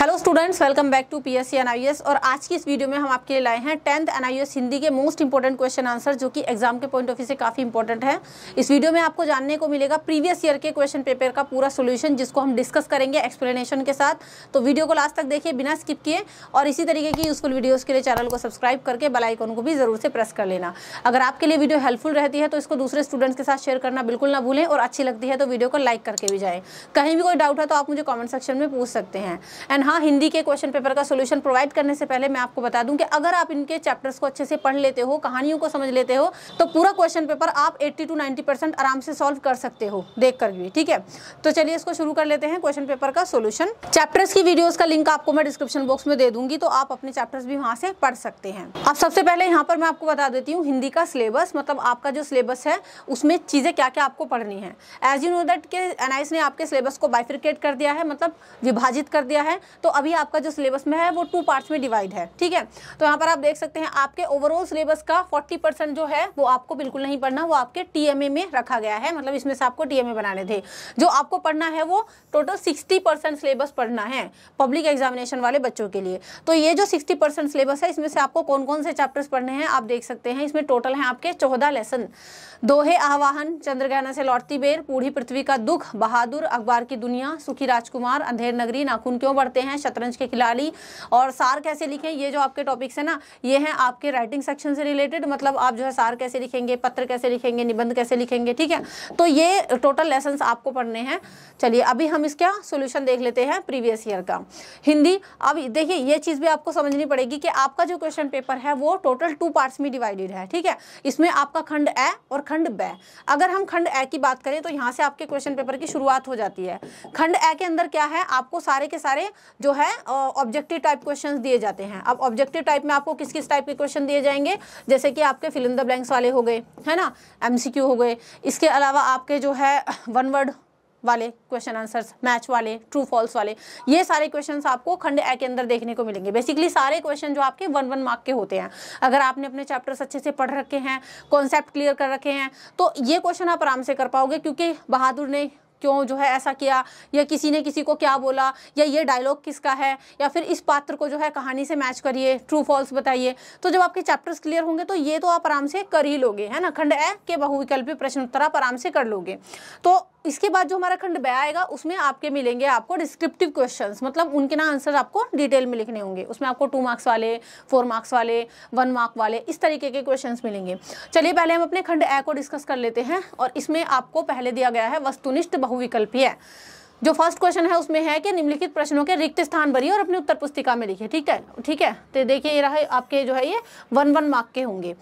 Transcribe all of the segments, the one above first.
Hello students welcome back to PSC NIS और आज की इस वीडियो में हम आपके लिए लाए हैं टेंथ एनआईएस हिंदी के मोस्ट इंपॉर्टेंट क्वेश्चन आंसर जो कि एग्ज़ाम के पॉइंट ऑफ़ व्यू से काफ़ी इंपॉर्टेंट है। इस वीडियो में आपको जानने को मिलेगा प्रीवियस ईयर के क्वेश्चन पेपर का पूरा सोल्यूशन जिसको हम डिस्कस करेंगे एक्सप्लेनेशन के साथ। तो वीडियो को लास्ट तक देखिए, बिना स्किप किए और इसी तरीके की यूजफुल वीडियोज़ के लिए चैनल को सब्सक्राइब करके बेलाइकन को भी ज़रूर से प्रेस कर लेना। अगर आपके लिए वीडियो हेल्पफुल रहती है तो इसको दूसरे स्टूडेंट्स के साथ शेयर करना बिल्कुल ना भूलें और अच्छी लगती है तो वीडियो को लाइक करके भी जाए। कहीं भी कोई डाउट है तो आप मुझे कॉमेंट सेक्शन में पूछ सकते हैं। एंड हाँ हिंदी के क्वेश्चन पेपर का सोल्यूशन प्रोवाइड करने से पहले मैं आपको बता दूँ कि अगर आप इनके चैप्टर्स को अच्छे से पढ़ लेते हो, कहानियों को समझ लेते हो तो पूरा क्वेश्चन पेपर आप 80 टू 90 परसेंट आराम से सॉल्व कर सकते हो, देख कर भी, ठीक है? तो चलिए इसको शुरू कर लेते हैं क्वेश्चन पेपर का सोल्यूशन चैप्टर्स की वीडियोज़ का लिंक आपको मैं डिस्क्रिप्शन बॉक्स में दे दूँगी तो आप अपने चैप्टर्स भी वहाँ से पढ़ सकते हैं. अब सबसे पहले यहाँ पर मैं आपको बता देती हूँ हिंदी का सिलेबस मतलब आपका जो सिलेबस है, उसमें चीज़ें क्या क्या आपको पढ़नी है. एज यू नो दैट के एनआईस ने आपके सिलेबस को बाइफ्रिकेट कर दिया है मतलब विभाजित कर दिया है तो अभी आपका जो सिलेबस में है, वो टू पार्ट्स में डिवाइड है, ठीक है? तो यहाँ पर आप देख सकते हैं, आपके ओवरऑल सिलेबस का 40 परसेंट जो है, वो आपको बिल्कुल नहीं पढ़ना, वो आपके टीएमए में रखा गया है मतलब इसमें से आपको टीएमए बनाने थे। जो आपको पढ़ना है, वो टोटल सिक्सटी सिलेबस पढ़ना है पब्लिक एग्जामिनेशन वाले बच्चों के लिए। तो ये जो सिक्सटी सिलेबस है, इसमें से आपको कौन कौन से चैप्टर्स पढ़ने हैं, आप देख सकते हैं। इसमें टोटल है आपके चौदह लेसन दोहे आवाहन चंद्रग्रहण से लौटती बेर, बूढ़ी पृथ्वी का दुख, बहादुर, अखबार की दुनिया, सुखी राजकुमार, अंधेर नगरी, नाखून क्यों बढ़ते हैं? शतरंज के खिलाड़ी। और सार कैसे लिखें? ये जो आपके टॉपिक्स है ना, ये हैं आपके राइटिंग सेक्शन से रिलेटेड मतलब आप जो है सार कैसे लिखेंगे, पत्र कैसे लिखेंगे, निबंध कैसे लिखेंगे, ठीक है? तो ये टोटल लेसन आपको पढ़ने हैं। चलिए, अभी हम इसका सोल्यूशन देख लेते हैं प्रीवियस ईयर का। हिंदी, अब देखिए, ये चीज़ भी आपको समझनी पड़ेगी कि आपका जो क्वेश्चन पेपर है, वो टोटल टू पार्ट्स में डिवाइडेड है, ठीक है? इसमें आपका खंड ए और खंड बै। अगर हम खंड ए की बात करें तो यहाँ से आपके क्वेश्चन पेपर की शुरुआत हो जाती है। खंड ए के अंदर क्या है? आपको सारे के सारे जो है ऑब्जेक्टिव टाइप क्वेश्चन दिए जाते हैं। अब ऑब्जेक्टिव टाइप में आपको किस किस टाइप के क्वेश्चन दिए जाएँगे? जैसे कि आपके फिल इन द ब्लैंक्स वाले हो गए, है ना? एमसीक्यू हो गए। इसके अलावा आपके जो है वन वर्ड वाले क्वेश्चन आंसर्स मैच वाले ट्रू फॉल्स वाले, ये सारे क्वेश्चंस आपको खंड ए के अंदर देखने को मिलेंगे। बेसिकली सारे क्वेश्चन जो आपके वन वन मार्क के होते हैं। अगर आपने अपने चैप्टर्स अच्छे से पढ़ रखे हैं कॉन्सेप्ट क्लियर कर रखे हैं तो ये क्वेश्चन आप आराम से कर पाओगे, क्योंकि बहादुर ने क्यों जो है ऐसा किया? या किसी ने किसी को क्या बोला? या ये डायलॉग किसका है? या फिर इस पात्र को जो है कहानी से मैच करिए? ट्रू फॉल्स बताइए। तो जब आपके चैप्टर्स क्लियर होंगे तो ये तो आप आराम से कर ही लोगे, है ना? खंड ए के बहुविकल्पी प्रश्न उत्तर आप आराम से कर लोगे। तो इसके बाद जो हमारा खंड बया आएगा, उसमें आपके मिलेंगे आपको डिस्क्रिप्टिव क्वेश्चंस मतलब उनके ना आंसर आपको डिटेल में लिखने होंगे। उसमें आपको टू मार्क्स वाले फोर मार्क्स वाले वन मार्क वाले, इस तरीके के क्वेश्चंस मिलेंगे। चलिए, पहले हम अपने खंड ए को डिस्कस कर लेते हैं और इसमें आपको पहले दिया गया है वस्तुनिष्ठ बहुविकल्पीय जो फ़र्स्ट क्वेश्चन है, उसमें है कि निम्नलिखित प्रश्नों के रिक्त स्थान भरिए और अपनी उत्तर पुस्तिका में लिखिए, ठीक है? ठीक है? तो देखिए, ये रहा आपके जो है, ये वन वन मार्क के होंगे।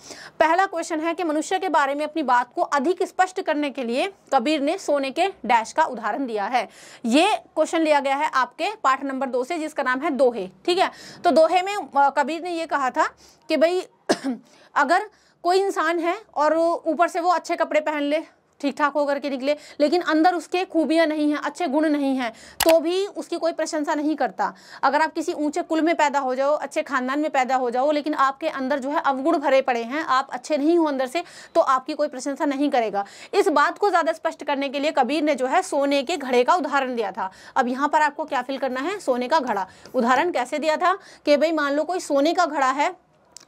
पहला क्वेश्चन है कि मनुष्य के बारे में अपनी बात को अधिक स्पष्ट करने के लिए कबीर ने सोने के डैश का उदाहरण दिया है। ये क्वेश्चन लिया गया है आपके पाठ नंबर दो से, जिसका नाम है दोहे, ठीक है? तो दोहे में कबीर ने ये कहा था कि भाई, अगर कोई इंसान है और ऊपर से वो अच्छे कपड़े पहन ले ठीक ठाक होकर के निकले, लेकिन अंदर उसके खूबियाँ नहीं हैं, अच्छे गुण नहीं हैं तो भी उसकी कोई प्रशंसा नहीं करता। अगर आप किसी ऊँचे कुल में पैदा हो जाओ, अच्छे खानदान में पैदा हो जाओ, लेकिन आपके अंदर जो है अवगुण भरे पड़े हैं, आप अच्छे नहीं हो अंदर से तो आपकी कोई प्रशंसा नहीं करेगा। इस बात को ज़्यादा स्पष्ट करने के लिए कबीर ने जो है सोने के घड़े का उदाहरण दिया था। अब यहाँ पर आपको क्या फिल करना है? सोने का घड़ा। उदाहरण कैसे दिया था कि, भाई मान लो कोई सोने का घड़ा है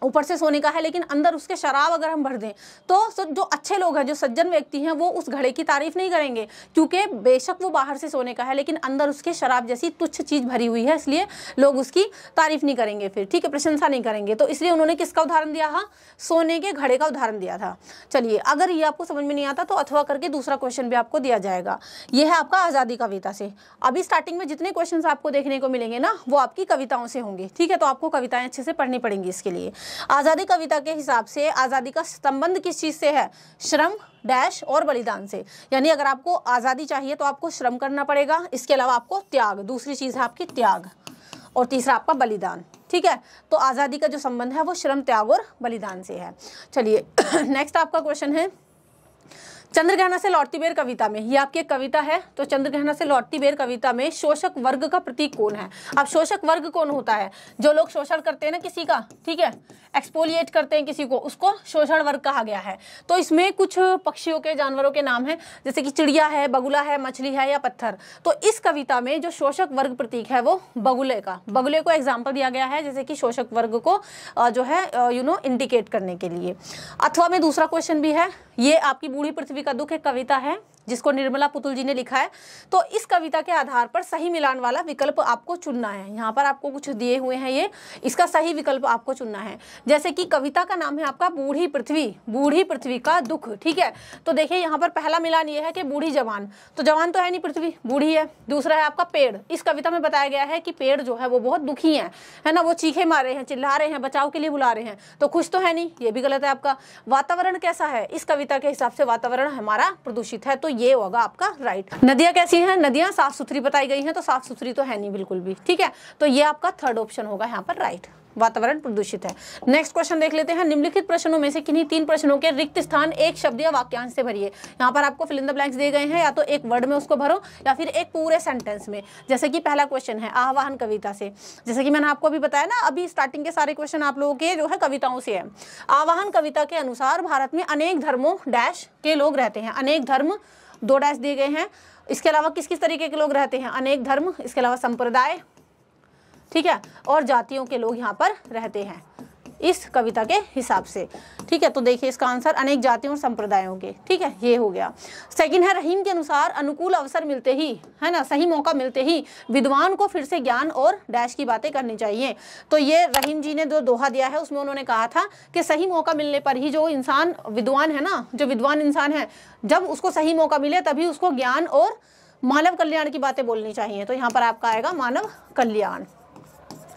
ऊपर से सोने का है, लेकिन अंदर उसके शराब अगर हम भर दें तो जो अच्छे लोग हैं, जो सज्जन व्यक्ति हैं, वो उस घड़े की तारीफ़ नहीं करेंगे, क्योंकि बेशक वो बाहर से सोने का है, लेकिन अंदर उसके शराब जैसी तुच्छ चीज़ भरी हुई है, इसलिए लोग उसकी तारीफ़ नहीं करेंगे फिर, ठीक है? प्रशंसा नहीं करेंगे। तो इसलिए उन्होंने किसका उदाहरण दिया था? सोने के घड़े का उदाहरण दिया था। चलिए, अगर ये आपको समझ में नहीं आता तो अथवा करके दूसरा क्वेश्चन भी आपको दिया जाएगा। ये है आपका आज़ादी कविता से। अभी स्टार्टिंग में जितने क्वेश्चन आपको देखने को मिलेंगे ना, वो आपकी कविताओं से होंगे, ठीक है? तो आपको कविताएँ अच्छे से पढ़नी पड़ेंगी इसके लिए। आज़ादी कविता के हिसाब से, आज़ादी का संबंध किस चीज़ से है? श्रम, डैश और बलिदान से। यानी अगर आपको आज़ादी चाहिए तो आपको श्रम करना पड़ेगा, इसके अलावा आपको त्याग। दूसरी चीज़ है आपकी त्याग। और तीसरा आपका बलिदान। ठीक है? तो आज़ादी का जो संबंध है वो श्रम, त्याग और बलिदान से है। चलिए नेक्स्ट आपका क्वेश्चन है। चंद्रग्रहण से लौटती बेर कविता में। ये आपकी एक कविता है तो चंद्रग्रहण से लौटती बेर कविता में शोषक वर्ग का प्रतीक कौन है? अब शोषक वर्ग कौन होता है? जो लोग शोषण करते हैं ना किसी का, ठीक है? एक्सपोलिएट करते हैं किसी को, उसको शोषण वर्ग कहा गया है। तो इसमें कुछ पक्षियों के, जानवरों के नाम है, जैसे कि चिड़िया है, बगुला है, मछली है या पत्थर। तो इस कविता में जो शोषक वर्ग प्रतीक है वो बगुले का। बगुले को एग्ज़ाम्पल दिया गया है, जैसे कि शोषक वर्ग को जो है यू नो इंडिकेट करने के लिए। अथवा में दूसरा क्वेश्चन भी है ये आपकी बूढ़ी पृथ्वी का दुख एक कविता है। जिसको निर्मला पुतुल जी ने लिखा है। तो इस कविता के आधार पर सही मिलान वाला विकल्प आपको चुनना है। यहाँ पर आपको कुछ दिए हुए हैं ये। इसका सही विकल्प आपको चुनना है। जैसे कि कविता का नाम है आपका बूढ़ी पृथ्वी बूढ़ी पृथ्वी का दुख, ठीक है? तो देखिए, यहाँ पर पहला मिलान ये है कि बूढ़ी जवान। तो जवान तो है नहीं पृथ्वी, बूढ़ी है। दूसरा है आपका पेड़। इस कविता में बताया गया है कि पेड़ जो है वो बहुत दुखी है। है ना? वो चीखे मारे हैं, चिल्ला रहे हैं, बचाव के लिए बुला रहे हैं। तो खुश तो है नहीं, ये भी गलत है आपका। वातावरण कैसा है? इस कविता के हिसाब से वातावरण हमारा प्रदूषित है। तो ये होगा आपका राइट नदियाँ कैसी हैं? नदियाँ साफ़ सुथरी बताई गई हैं तो साफ़ सुथरी तो है नहीं बिल्कुल भी, ठीक है? तो ये आपका थर्ड ऑप्शन होगा यहाँ पर राइट वातावरण प्रदूषित है। नेक्स्ट क्वेश्चन देख लेते हैं। निम्नलिखित प्रश्नों में से किन्हीं तीन प्रश्नों के रिक्त स्थान एक शब्द या वाक्यांश से भरिए। यहाँ पर आपको फिल इन द ब्लैंक्स दिए गए हैं। या तो एक वर्ड में उसको भरो, या फिर एक पूरे सेंटेंस में। जैसे कि पहला क्वेश्चन है, आह्वान कविता से। जैसे कि मैंने आपको अभी बताया ना, अभी स्टार्टिंग के सारे क्वेश्चन आप लोगों के जो है कविताओं से है। आह्वान कविता के अनुसार भारत में अनेक धर्मों डैश के लोग रहते हैं। अनेक धर्म दो डैश दिए गए हैं। इसके अलावा किस किस तरीके के लोग रहते हैं? अनेक धर्म, इसके अलावा संप्रदाय ठीक है? और जातियों के लोग यहाँ पर रहते हैं इस कविता के हिसाब से। ठीक है? तो देखिए इसका आंसर, अनेक जातियों और संप्रदायों के। ठीक है? ये हो गया। सेकंड है रहीम के अनुसार अनुकूल अवसर मिलते ही, है ना? सही मौका मिलते ही विद्वान को फिर से ज्ञान और डैश की बातें करनी चाहिए। तो ये रहीम जी ने जो दोहा दिया है, उसमें उन्होंने कहा था कि सही मौका मिलने पर ही जो इंसान विद्वान है ना, जो विद्वान इंसान है, जब उसको सही मौका मिले तभी उसको ज्ञान और मानव कल्याण की बातें बोलनी चाहिए। तो यहाँ पर आपका आएगा मानव कल्याण।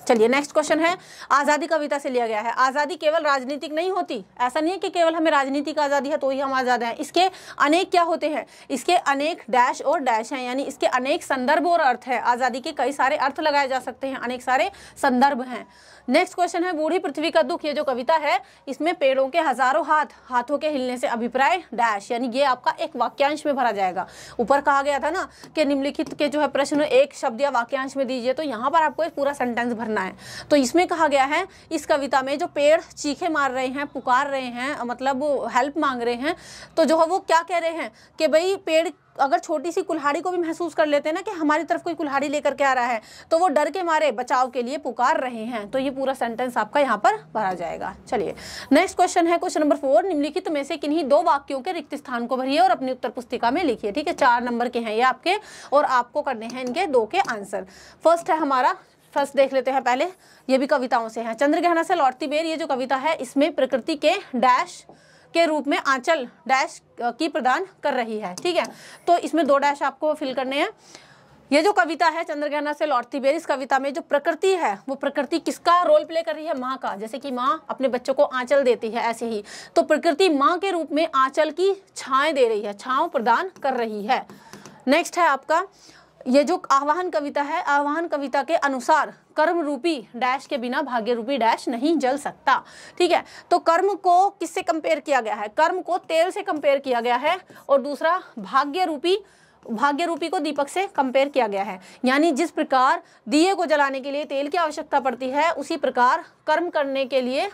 चलिए नेक्स्ट क्वेश्चन है। आज़ादी कविता से लिया गया है। आज़ादी केवल राजनीतिक नहीं होती। ऐसा नहीं है कि केवल हमें राजनीतिक आज़ादी है तो ही हम आज़ाद हैं। इसके अनेक क्या होते हैं? इसके अनेक डैश और डैश हैं, यानी इसके अनेक संदर्भ और अर्थ है। आज़ादी के कई सारे अर्थ लगाए जा सकते हैं, अनेक सारे संदर्भ हैं। नेक्स्ट क्वेश्चन है, बूढ़ी पृथ्वी का दुख, ये जो कविता है, इसमें पेड़ों के हज़ारों हाथ, हाथों के हिलने से अभिप्राय डैश यानी ये आपका एक वाक्यांश में भरा जाएगा। ऊपर कहा गया था ना कि निम्नलिखित के जो है प्रश्न, एक शब्द या वाक्यांश में दीजिए तो यहाँ पर आपको एक पूरा सेंटेंस भरना है। तो इसमें कहा गया है, इस कविता में जो पेड़ चीखे मार रहे हैं, पुकार रहे हैं मतलब हेल्प मांग रहे हैं तो जो है वो क्या कह रहे हैं कि भाई, पेड़ अगर छोटी सी कुल्हाड़ी को भी महसूस कर लेते हैं ना कि हमारी तरफ़ कोई कुल्हाड़ी लेकर के आ रहा है तो वो डर के मारे बचाव के लिए पुकार रहे हैं। तो ये पूरा सेंटेंस आपका यहाँ पर भरा जाएगा। चलिए नेक्स्ट क्वेश्चन है क्वेश्चन नंबर फोर निम्नलिखित में से किन्हीं दो वाक्यों के रिक्त स्थान को भरिए और अपनी उत्तर पुस्तिका में लिखिए, ठीक है? चार नंबर के हैं ये आपके और आपको करने हैं इनके दो के आंसर फ़र्स्ट है हमारा फ़र्स्ट देख लेते हैं पहले, ये भी कविताओं से है। चंद्रग्रहण से लौटती बेर, ये जो कविता है, इसमें प्रकृति के डैश के रूप में आंचल डैश की प्रदान कर रही है, ठीक है? तो इसमें दो डैश आपको फिल करने हैं। ये जो कविता है, चंद्रग्रहण से लौटती बेर इस कविता में जो प्रकृति है, वो प्रकृति किसका रोल प्ले कर रही है? माँ का। जैसे कि माँ अपने बच्चों को आंचल देती है, ऐसे ही। तो प्रकृति माँ के रूप में आंचल की छाएँ दे रही है, छाव प्रदान कर रही है। नेक्स्ट है आपका ये जो आह्वान कविता है, आह्वान कविता के अनुसार कर्म रूपी डैश के बिना भाग्य रूपी डैश नहीं जल सकता। ठीक है? तो कर्म को किससे कंपेयर किया गया है? कर्म को तेल से कंपेयर किया गया है और दूसरा भाग्य रूपी भाग्य रूपी को दीपक से कंपेयर किया गया है। यानी जिस प्रकार दिए को जलाने के लिए तेल की आवश्यकता पड़ती है, उसी प्रकार कर्म करने के लिए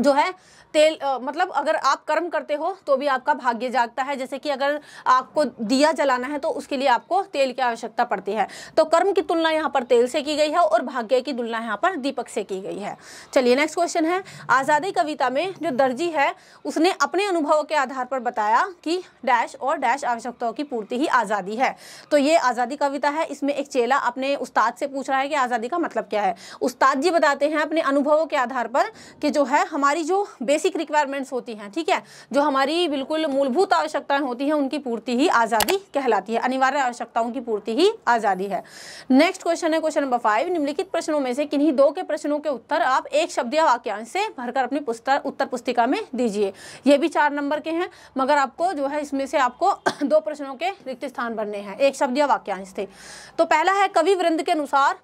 जो है तेल आ, मतलब अगर आप कर्म करते हो तो भी आपका भाग्य जागता है। जैसे कि अगर आपको दिया जलाना है तो उसके लिए आपको तेल की आवश्यकता पड़ती है। तो कर्म की तुलना यहाँ पर तेल से की गई है और भाग्य की तुलना यहाँ पर दीपक से की गई है। चलिए नेक्स्ट क्वेश्चन है। आज़ादी कविता में जो दर्जी है उसने अपने अनुभव के आधार पर बताया कि डैश और डैश आवश्यकताओं की पूर्ति ही आज़ादी है। तो ये आज़ादी कविता है। इसमें एक चेला अपने उस्ताद से पूछ रहा है कि आज़ादी का मतलब क्या है? उस्ताद जी बताते हैं अपने अनुभवों के आधार पर कि जो है हमारी जो बेसिक बेसिक रिक्वायरमेंट्स होती हैं, ठीक है? जो हमारी बिल्कुल मूलभूत आवश्यकताएँ होती हैं, उनकी पूर्ति ही आज़ादी कहलाती है, अनिवार्य आवश्यकताओं की पूर्ति ही आज़ादी है। नेक्स्ट क्वेश्चन है क्वेश्चन नंबर फाइव निम्नलिखित प्रश्नों में से किन्हीं दो के प्रश्नों के उत्तर आप एक शब्द या वाक्यांश से भरकर अपनी पुस्तक उत्तर पुस्तिका में दीजिए। ये भी चार नंबर के हैं, मगर आपको जो है इसमें से आपको दो प्रश्नों के रिक्त स्थान भरने हैं, एक शब्द या वाक्यांश थे। तो पहला है, कवि वृंद के अनुसार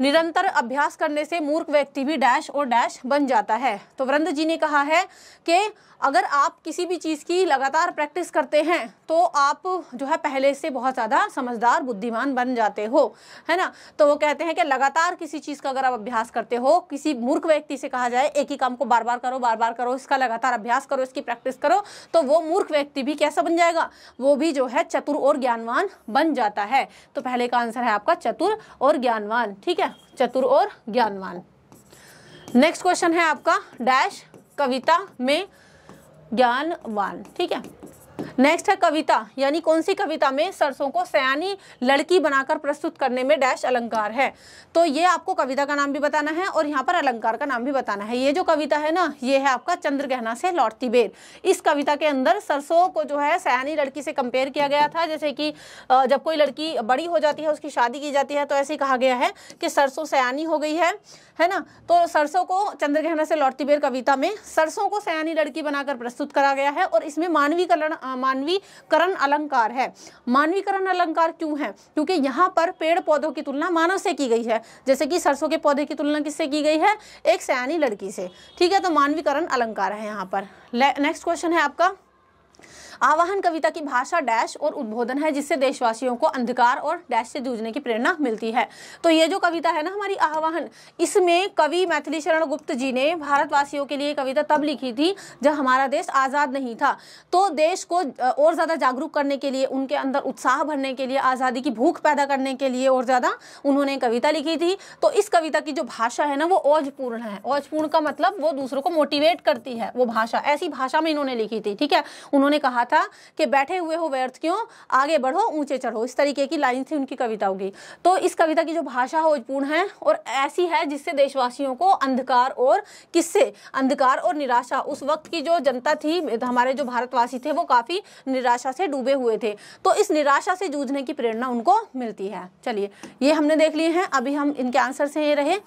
निरंतर अभ्यास करने से मूर्ख व्यक्ति भी डैश और डैश बन जाता है। तो वृंद जी ने कहा है कि अगर आप किसी भी चीज़ की लगातार प्रैक्टिस करते हैं तो आप जो है पहले से बहुत ज़्यादा समझदार, बुद्धिमान बन जाते हो, है ना? तो वो कहते हैं कि लगातार किसी चीज़ का अगर आप अभ्यास करते हो, किसी मूर्ख व्यक्ति से कहा जाए, एक ही काम को बार बार करो बार बार करो, इसका लगातार अभ्यास करो, इसकी प्रैक्टिस करो तो वो मूर्ख व्यक्ति भी कैसा बन जाएगा? वो भी जो है चतुर और ज्ञानवान बन जाता है। तो पहले का आंसर है आपका चतुर और ज्ञानवान, ठीक है? चतुर और ज्ञानवान। नेक्स्ट क्वेश्चन है आपका डैश कविता में ज्ञानवान ठीक है? नेक्स्ट है कविता, यानी कौन सी कविता में सरसों को सयानी लड़की बनाकर प्रस्तुत करने में डैश अलंकार है? तो ये आपको कविता का नाम भी बताना है और यहाँ पर अलंकार का नाम भी बताना है। ये जो कविता है ना, ये है आपका चंद्र गहना से लौटती बेर। इस कविता के अंदर सरसों को जो है सयानी लड़की से कंपेयर किया गया था, जैसे कि जब कोई लड़की बड़ी हो जाती है, उसकी शादी की जाती है तो ऐसे कहा गया है कि सरसों सयानी हो गई है है ना? तो सरसों को चंद्र गहना से लौटती बेर कविता में सरसों को सयानी लड़की बनाकर प्रस्तुत करा गया है और इसमें मानवीकरण मानवीकरण अलंकार है। मानवीकरण अलंकार क्यों है? क्योंकि यहाँ पर पेड़ पौधों की तुलना मानव से की गई है। जैसे कि सरसों के पौधे की तुलना किससे की गई है? एक सयानी लड़की से। ठीक है तो मानवीकरण अलंकार है यहाँ पर। नेक्स्ट क्वेश्चन है आपका। आवाहन कविता की भाषा डैश और उद्बोधन है, जिससे देशवासियों को अंधकार और डैश से जूझने की प्रेरणा मिलती है। तो ये जो कविता है ना हमारी आवाहन, इसमें कवि मैथिली शरण गुप्त जी ने भारतवासियों के लिए कविता तब लिखी थी, जब हमारा देश आज़ाद नहीं था। तो देश को और ज़्यादा जागरूक करने के लिए, उनके अंदर उत्साह भरने के लिए, आज़ादी की भूख पैदा करने के लिए और ज़्यादा उन्होंने कविता लिखी थी। तो इस कविता की जो भाषा है ना, वो औजपूर्ण है। औजपूर्ण का मतलब वो दूसरों को मोटिवेट करती है, वो भाषा, ऐसी भाषा में इन्होंने लिखी थी, ठीक है? उन्होंने कहा था कि बैठे हुए हो व्यर्थ क्यों? आगे बढ़ो, ऊँचे चढ़ो। इस तरीके की लाइन थी उनकी कविताओं की। तो इस कविता की जो भाषा होजपूर्ण है और ऐसी है जिससे देशवासियों को अंधकार और किससे, अंधकार और निराशा, उस वक्त की जो जनता थी, हमारे जो भारतवासी थे, वो काफ़ी निराशा से डूबे हुए थे। तो इस निराशा से जूझने की प्रेरणा उनको मिलती है। चलिए, ये हमने देख लिए हैं। अभी हम इनके आंसर से ये रहे।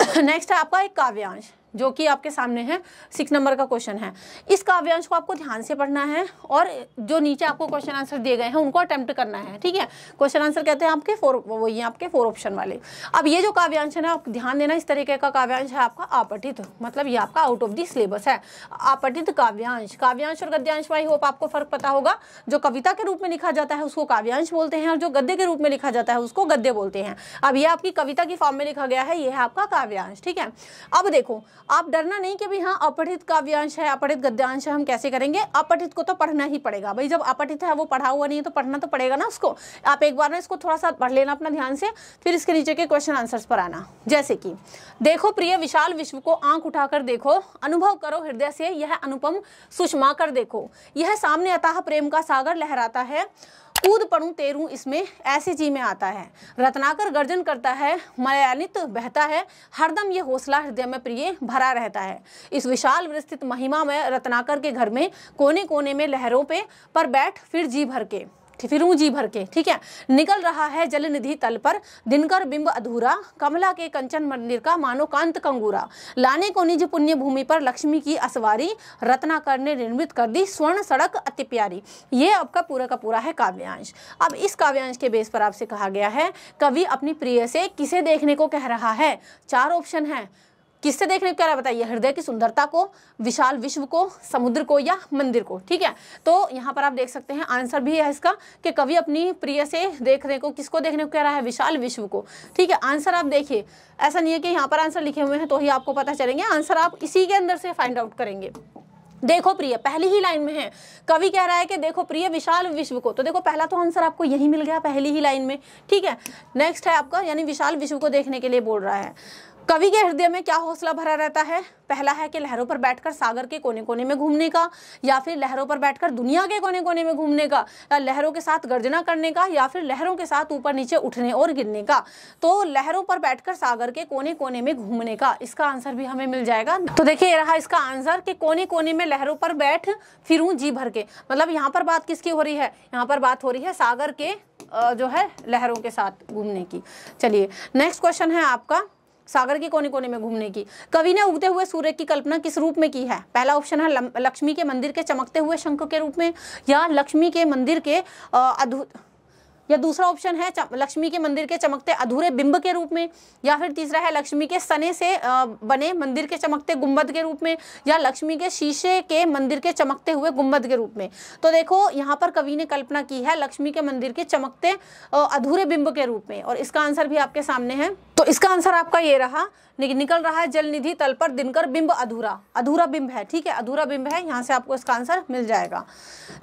नेक्स्ट है आपका एक काव्यांश। जो कि आपके सामने है सिक्स नंबर का क्वेश्चन है। इस काव्यांश को आपको ध्यान से पढ़ना है और जो नीचे आपको क्वेश्चन आंसर दिए गए हैं, उनको अटेम्प्ट करना है, ठीक है? क्वेश्चन आंसर कहते हैं आपके फोर वही आपके फोर ऑप्शन वाले। अब ये जो काव्यांश है ना, आप ध्यान देना इस तरीके का काव्यांश है आपका आपठित मतलब ये आपका आउट ऑफ़ दी सिलेबस है। आपठित काव्यांश काव्यांश और गद्यांश वाई होप आपको फ़र्क पता होगा। जो कविता के रूप में लिखा जाता है, उसको काव्यांश बोलते हैं और जो गद्य के रूप में लिखा जाता है, उसको गद्य बोलते हैं। अब ये आपकी कविता की फॉर्म में लिखा गया है, ये है आपका काव्यांश, ठीक है? अब देखो आप डरना नहीं कि भाई हाँ अपठित काव्यांश है, अपठित गद्यांश है, हम कैसे करेंगे? अपठित को तो पढ़ना ही पड़ेगा। भाई, जब अपठित है, वो पढ़ा हुआ नहीं है तो पढ़ना तो पड़ेगा ना उसको। आप एक बार ना इसको थोड़ा सा पढ़ लेना अपना ध्यान से, फिर इसके नीचे के क्वेश्चन आंसर्स पर आना। जैसे कि, देखो प्रिय विशाल विश्व को आँख उठाकर देखो, अनुभव करो हृदय से, यह अनुपम सुषमा कर देखो। यह सामने अतः प्रेम का सागर लहराता है। कूद पड़ू तेरू, इसमें ऐसी जी में आता है। रत्नाकर गर्जन करता है, मलयालित बहता है, हरदम ये हौसला हृदय में प्रिय भरा रहता है। इस विशाल विस्तृत महिमा में रत्नाकर के घर में कोने कोने में लहरों पे पर बैठ फिर जी भर के। फिर जी भर के, ठीक है? निकल रहा है जल निधि तल पर, दिनकर बिंब अधूरा, कमला के कंचन मंदिर का मानो कांत कंगूरा। लाने को निज पुण्य भूमि पर लक्ष्मी की असवारी, रत्नाकर ने निर्मित कर दी स्वर्ण सड़क अति प्यारी। ये आपका पूरा का पूरा है काव्यांश। अब इस काव्यांश के बेस पर आपसे कहा गया है, कवि अपनी प्रिय से किसे देखने को कह रहा है? चार ऑप्शन है। किससे देखने को कह रहा है? बताइए, हृदय की सुंदरता को, विशाल विश्व को, समुद्र को या मंदिर को, ठीक है? तो यहाँ पर आप देख सकते हैं, आंसर भी है इसका कि कवि अपनी प्रिय से देखने को, किसको देखने को कह रहा है? विशाल विश्व को, ठीक है? आंसर आप देखिए, ऐसा नहीं है कि यहाँ पर आंसर लिखे हुए हैं तो ही आपको पता चलेंगे। आंसर आप इसी के अंदर से फाइंड आउट करेंगे। देखो प्रिय, पहली ही लाइन में है। कवि कह रहा है कि देखो प्रिय, विशाल विश्व को तो देखो पहला तो आंसर आपको यही मिल गया पहली ही लाइन में, ठीक है? नेक्स्ट है आपका, यानी विशाल विश्व को देखने के लिए बोल रहा है। कवि के हृदय में क्या हौसला भरा रहता है? पहला है कि लहरों पर बैठकर सागर के कोने कोने में घूमने का, या फिर लहरों पर बैठकर दुनिया के कोने कोने में घूमने का, या लहरों के साथ गर्जना करने का, या फिर लहरों के साथ ऊपर नीचे उठने और गिरने का? तो लहरों पर बैठकर सागर के कोने कोने में घूमने का, इसका आंसर भी हमें मिल जाएगा। तो देखिए, ये रहा इसका आंसर कि कोने कोने में लहरों पर बैठ फिर जी भर के। मतलब यहाँ पर बात किसकी हो रही है? यहाँ पर बात हो रही है सागर के जो है लहरों के साथ घूमने की। चलिए नेक्स्ट क्वेश्चन है आपका। सागर के कोने कोने में घूमने की। कवि ने उगते हुए सूर्य की कल्पना किस रूप में की है? पहला ऑप्शन है लक्ष्मी के मंदिर के चमकते हुए शंख के रूप में या लक्ष्मी के मंदिर के अद्भुत या दूसरा ऑप्शन है लक्ष्मी के मंदिर के चमकते अधूरे बिंब के रूप में, या फिर तीसरा है लक्ष्मी के सने से बने मंदिर के चमकते गुंबद के रूप में, या लक्ष्मी के शीशे के मंदिर के चमकते हुए गुंबद के रूप में। तो देखो, यहाँ पर कवि ने कल्पना की है लक्ष्मी के मंदिर के चमकते अधूरे बिंब के रूप में, और इसका आंसर भी आपके सामने है। तो इसका आंसर आपका ये रहा निकल रहा है जल निधि तल पर दिनकर बिंब अधूरा। अधूरा बिंब है, ठीक है, अधूरा बिंब है, यहाँ से आपको इसका आंसर मिल जाएगा।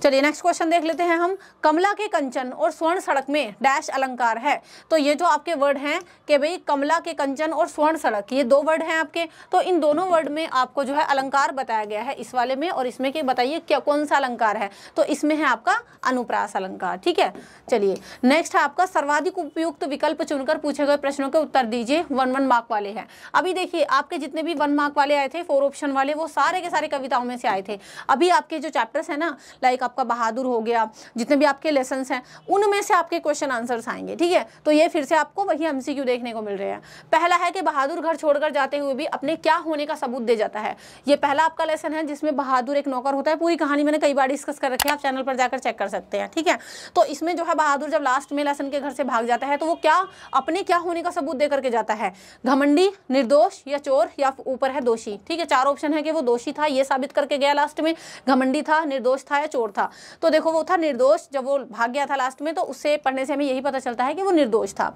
चलिए नेक्स्ट क्वेश्चन देख लेते हैं हम। कमला के कंचन और स्वर्ण सड़क में डैश अलंकार है। तो ये जो आपके वर्ड हैं कि भाई कमला के कंचन और स्वर्ण सड़क, ये दो वर्ड हैं आपके। तो इन दोनों वर्ड में आपको जो है अलंकार बताया गया है इस वाले में और इसमें कि बताइए क्या, कौन सा अलंकार है। तो इसमें है आपका अनुप्रास अलंकार, ठीक है? चलिए नेक्स्ट है आपका सर्वाधिक उपयुक्त विकल्प चुनकर पूछे गए प्रश्नों के उत्तर दीजिए, वन वन मार्क वाले हैं। अभी देखिए, आपके जितने भी वन मार्क वाले आए थे फोर ऑप्शन वाले, वो सारे के सारे कविताओं में से आए थे। अभी आपके जो चैप्टर्स हैं ना लाइक आपका बहादुर हो गया, जितने भी आपके लेसन हैं, उनमें से आपके क्वेश्चन आंसर्स आएँगे, ठीक है? तो ये फिर से आपको वही एमसीक्यू देखने को मिल रहे हैं। पहला है कि बहादुर घर छोड़कर जाते हुए भी अपने क्या होने का सबूत दे जाता है। ये पहला आपका लेसन है, जिसमें बहादुर एक नौकर होता है। पूरी कहानी मैंने कई बार डिस्कस कर रखी है, आप चैनल पर जाकर चेक कर सकते हैं, ठीक है? तो इसमें जो है बहादुर जब लास्ट में लेसन के घर से भाग जाता है तो वो क्या, अपने क्या होने का सबूत दे करके जाता है? घमंडी, निर्दोष, या चोर, या ऊपर है दोषी, ठीक है? चार ऑप्शन है कि वो दोषी था, ये साबित करके गया लास्ट में। घमंडी था, निर्दोष था, या चोर था? तो देखो, वो था निर्दोष, जब वो भाग गया था लास्ट में तो उससे पढ़ने से हमें यही पता चलता है कि वो निर्दोष था।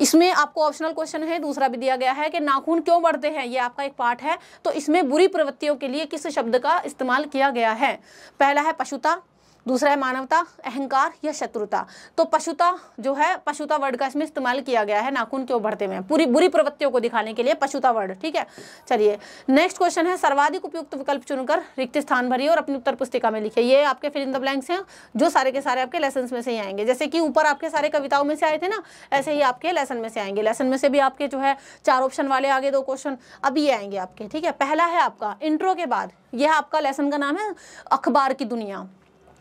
इसमें आपको ऑप्शनल क्वेश्चन है, दूसरा भी दिया गया है कि नाखून क्यों बढ़ते हैं, ये आपका एक पार्ट है। तो इसमें बुरी प्रवृत्तियों के लिए किस शब्द का इस्तेमाल किया गया है? पहला है पशुता दूसरा है मानवता, अहंकार या शत्रुता। तो पशुता जो है, पशुता वर्ड का इसमें इस्तेमाल किया गया है नाखून के उभरते में। पूरी, बुरी प्रवृत्तियों को दिखाने के लिए पशुता वर्ड ठीक है? चलिए नेक्स्ट क्वेश्चन है, सर्वाधिक उपयुक्त विकल्प चुनकर रिक्त स्थान भरिए और अपनी उत्तर पुस्तिका में लिखिए। ये आपके फिर इन द ब्लैंक्स हैं, जो सारे के सारे आपके लेसन में से ही आएँगे। जैसे कि ऊपर आपके सारे कविताओं में से आए थे ना, ऐसे ही आपके लेसन में से आएँगे। लेसन में से भी आपके जो है, चार ऑप्शन वाले आगे दो क्वेश्चन अब ये आएँगे आपके, ठीक है? पहला है आपका इंट्रो के बाद, यह आपका लेसन का नाम है, अखबार की दुनिया।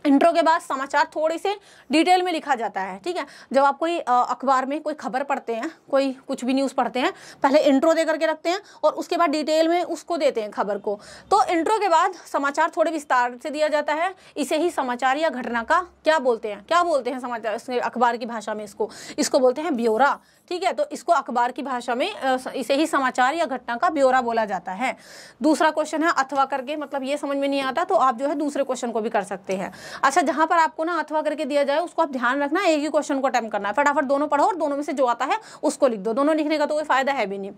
इंट्रो के बाद समाचार थोड़े से डिटेल में लिखा जाता है, ठीक है? जब आप कोई अखबार में कोई खबर पढ़ते हैं, कोई कुछ भी न्यूज़ पढ़ते हैं, पहले इंट्रो दे करके रखते हैं और उसके बाद डिटेल में उसको देते हैं खबर को। तो इंट्रो के बाद समाचार थोड़े विस्तार से दिया जाता है, इसे ही समाचार या घटना का क्या बोलते हैं? क्या बोलते हैं समाचार, अखबार की भाषा में इसको? इसको बोलते हैं ब्यौरा। ठीक है तो इसको अखबार की भाषा में इसे ही समाचार या घटना का ब्यौरा बोला जाता है। दूसरा क्वेश्चन है अथवा करके मतलब ये समझ में नहीं आता तो आप जो है दूसरे क्वेश्चन को भी कर सकते हैं। अच्छा जहाँ पर आपको ना अथवा करके दिया जाए, उसको आप ध्यान रखना, एक ही क्वेश्चन को अटैम्प करना है। फटाफट दोनों पढ़ो और दोनों में से जो आता है, उसको लिख दो। दोनों लिखने का तो कोई फ़ायदा है भी नहीं।